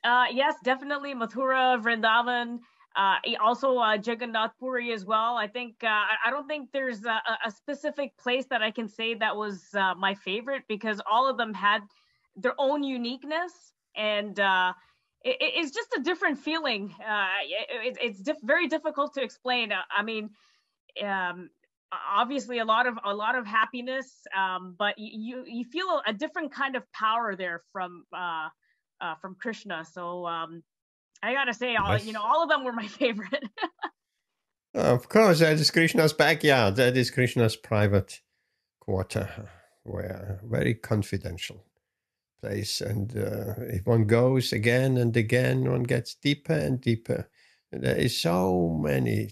Uh, yes, definitely Mathura, Vrindavan, uh, also uh, Jagannath Puri as well. I think uh, I- don't think there's a, a- specific place that I can say that was uh, my favorite because all of them had their own uniqueness and uh, it, it- it's just a different feeling. Uh, it, it- it's diff- very difficult to explain. I mean, um, obviously a lot of a lot of happiness, um, but you you feel a different kind of power there from. Uh, uh, from Krishna. So um, I gotta say, all Nice. you know, all of them were my [LAUGHS] favorite. Of course, that is Krishna's backyard. That is Krishna's private quarter, where very confidential place. And uh, if one goes again and again, one gets deeper and deeper. There is so many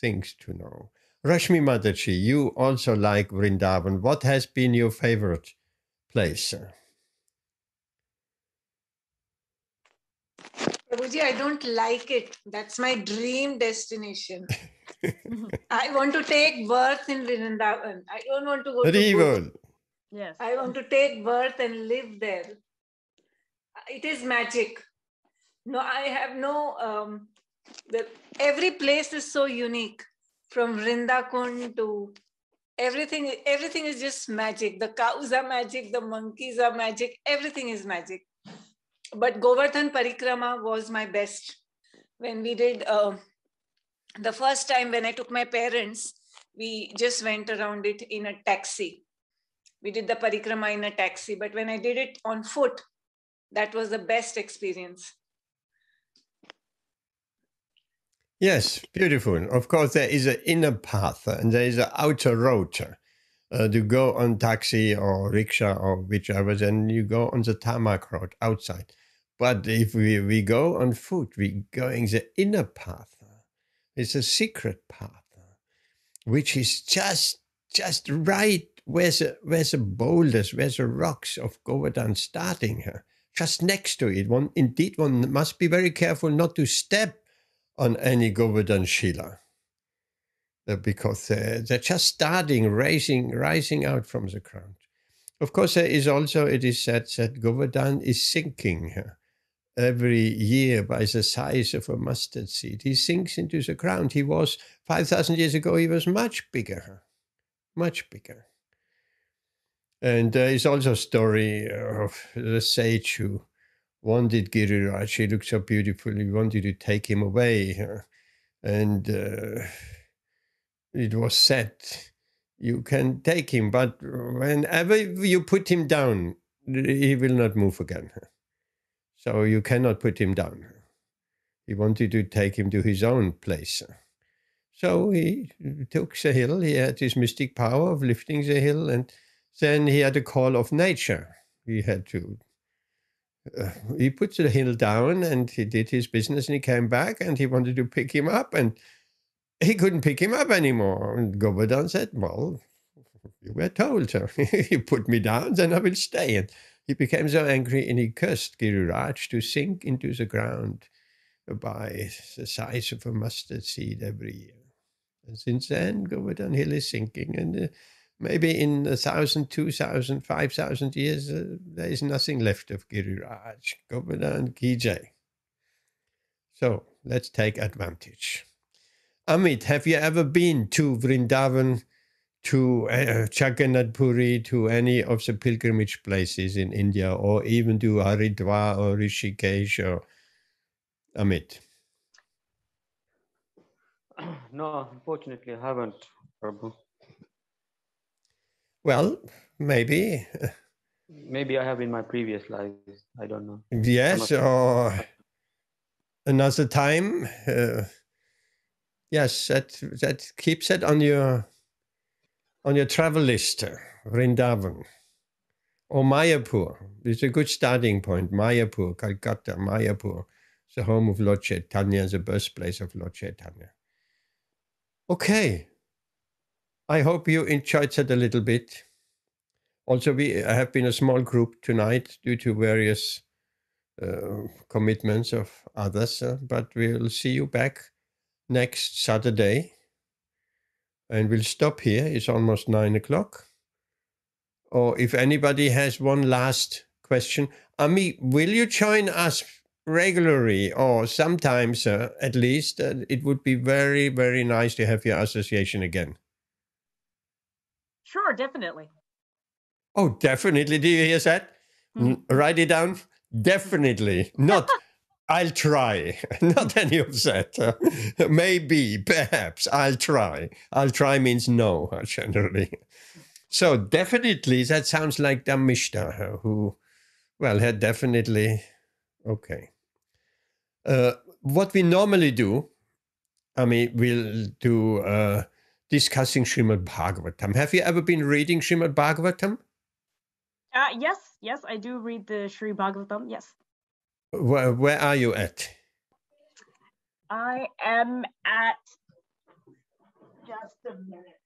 things to know. Rashmi Mataji, you also like Vrindavan. What has been your favorite place? Prabhuji, I don't like it. That's my dream destination. [LAUGHS] [LAUGHS] I want to take birth in Vrindavan. I don't want to go to Goa. Yes. I want to take birth and live there. It is magic. No, I have no. Um, the, every place is so unique, from Vrindakund to everything. Everything is just magic. The cows are magic. The monkeys are magic. Everything is magic. But Govardhan Parikrama was my best. When we did uh, the first time when I took my parents, we just went around it in a taxi we did the parikrama in a taxi but when i did it on foot that was the best experience Yes, beautiful. Of course, there is an inner path and there is an outer road. Uh, to go on taxi or rickshaw or whichever, then you go on the tarmac road outside. But if we, we go on foot, we're going the inner path. It's a secret path, which is just just right where the, where the boulders, where the rocks of Govardhan starting just next to it. One indeed one must be very careful not to step on any Govardhan Shila. Because uh, they're just starting rising rising out from the ground. Of course, there is also it is said that Govardhan is sinking every year by the size of a mustard seed. He sinks into the ground. He was five thousand years ago. He was much bigger, much bigger. And there is also a story of the sage who wanted Giriraj. He looked so beautiful. He wanted to take him away, and. Uh, it was said you can take him, but whenever you put him down, he will not move again. So you cannot put him down. He wanted to take him to his own place. So he took the hill. He had his mystic power of lifting the hill, and then he had a call of nature. He had to. Uh, he put the hill down and he did his business and he came back and he wanted to pick him up and he couldn't pick him up anymore. And Govardhan said, Well, you were told, so [LAUGHS] you put me down, then I will stay. And he became so angry and he cursed Giriraj to sink into the ground by the size of a mustard seed every year. And since then, Govardhan Hill is sinking. And uh, maybe in a thousand, two thousand, five thousand years, uh, there is nothing left of Giriraj. Govardhan Kijay. So let's take advantage. Amit, have you ever been to Vrindavan, to uh, Jagannath Puri, to any of the pilgrimage places in India, or even to Haridwar or Rishikesh or Amit? [CLEARS THROAT] No, unfortunately, I haven't, Prabhu. Well, maybe. Maybe I have in my previous lives. I don't know. Yes, or another time. Uh, yes, that that keeps it on your on your travel list. Vrindavan or Mayapur. It's a good starting point. Mayapur, Calcutta, Mayapur, the home of Lord Chaitanya, the birthplace of Lord Chaitanya. Okay. I hope you enjoyed that a little bit. Also, we have been a small group tonight due to various uh, commitments of others, uh, but we'll see you back next Saturday. And we'll stop here. It's almost nine o'clock. Or if anybody has one last question, Ami, will you join us regularly or sometimes uh, at least? Uh, it would be very, very nice to have your association again. Sure, definitely. Oh, definitely. Do you hear that? N- Write it down. Definitely. [LAUGHS] Not, I'll try. [LAUGHS] Not any of that. Uh, [LAUGHS] maybe, perhaps, I'll try. I'll try means no, generally. So, definitely, that sounds like Dhammishta, uh, who, well, had definitely, okay. Uh, what we normally do, I mean, we'll do uh, discussing Srimad Bhagavatam. Have you ever been reading Srimad Bhagavatam? Uh, yes, yes, I do read the Sri Bhagavatam. Yes, Where, where are you at? I am at just a minute.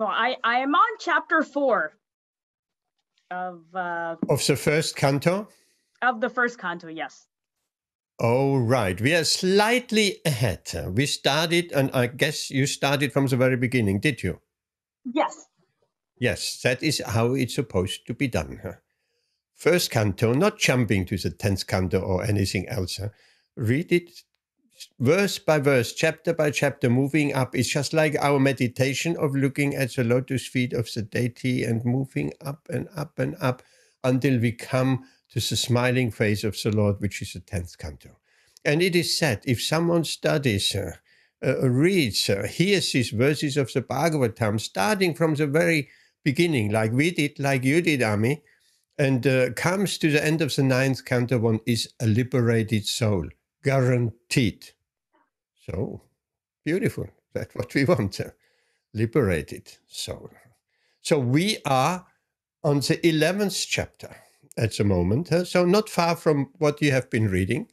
So I, I am on chapter four of uh, Of the first canto? Of the first canto. Yes. Oh, right. We are slightly ahead. We started, and I guess you started from the very beginning, did you? Yes. Yes, that is how it's supposed to be done. First canto, not jumping to the tenth canto or anything else. Read it verse by verse, chapter by chapter, moving up. It's just like our meditation of looking at the lotus feet of the deity and moving up and up and up until we come to the smiling face of the Lord, which is the tenth canto. And it is said, if someone studies, uh, uh, reads, uh, hears these verses of the Bhagavatam, starting from the very beginning, like we did, like you did, Ami, and uh, comes to the end of the ninth canto, one is a liberated soul, guaranteed. So beautiful. That's what we want, a liberated soul. So we are on the 11th chapter at the moment, uh, so not far from what you have been reading.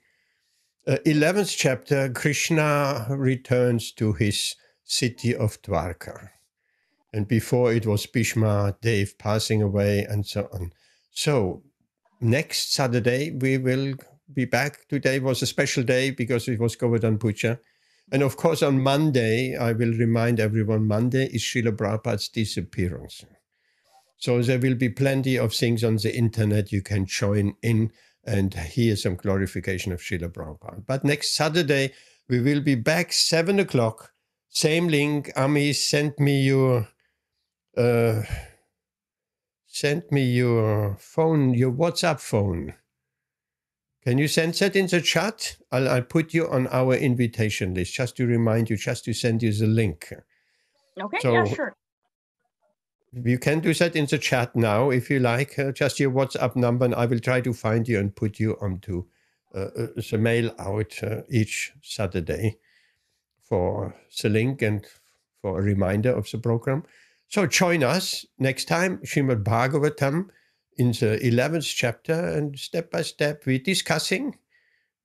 Uh, 11th chapter, Krishna returns to his city of Dwarka. And before it was Bhishmadev passing away, and so on. So next Saturday, we will be back. Today was a special day because it was Govardhan Puja. And of course, on Monday, I will remind everyone Monday is Srila Prabhupada's disappearance. So there will be plenty of things on the internet you can join in and hear some glorification of Srila Prabhupada. But next Saturday, we will be back 7 o'clock. Same link. Ami sent me your uh, sent me your phone, your WhatsApp phone. Can you send that in the chat? I'll, I'll put you on our invitation list just to remind you, just to send you the link. Okay. yeah. So- Sure. You can do that in the chat now if you like. Uh, just your WhatsApp number, and I will try to find you and put you onto uh, uh, the mail out uh, each Saturday for the link and for a reminder of the program. So join us next time, Srimad Bhagavatam in the 11th chapter, and step by step we're discussing.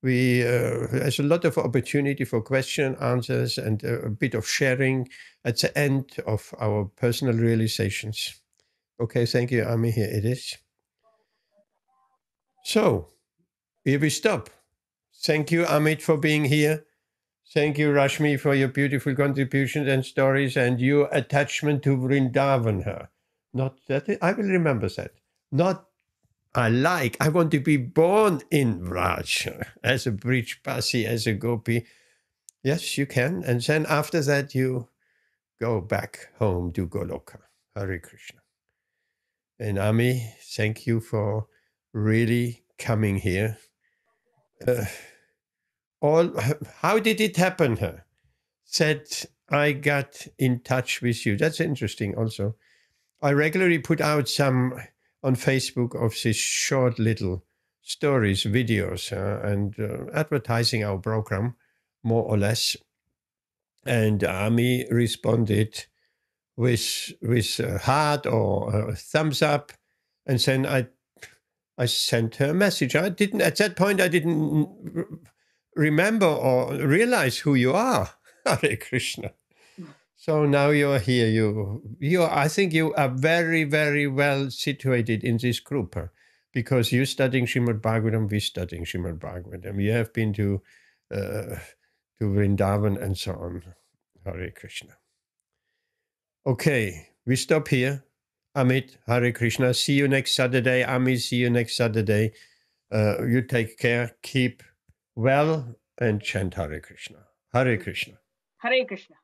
We uh, there's a lot of opportunity for question answers and uh, a bit of sharing at the end of our personal realizations. Okay, thank you, Ami. Here it is. So, here we stop. Thank you, Amit, for being here. Thank you, Rashmi, for your beautiful contributions and stories and your attachment to Vrindavan. Her. Not that I will remember that. Not I like. I want to be born in Raj as a Brij Basi, as a Gopi. Yes, you can. And then after that, you go back home to Goloka. Hare Krishna. And Ami, thank you for really coming here. Uh, all how did it happen? Huh? That I got in touch with you. That's interesting. Also, I regularly put out some on Facebook of these short little stories, videos, uh, and uh, advertising our program more or less. And Ami responded with with a heart or a thumbs up, and then I I sent her a message. I didn't at that point. I didn't remember or realize who you are. [LAUGHS] Hare Krishna. So now you're here. You you. are- I think you are very very well situated in this group because you're studying Srimad Bhagavatam. We're studying Srimad Bhagavatam. You have been to uh, to Vrindavan and so on. Hare Krishna. Okay, we stop here. Amit, Hare Krishna. See you next Saturday. Amit, see you next Saturday. Uh, you take care, keep well, and chant Hare Krishna. Hare Krishna. Hare Krishna.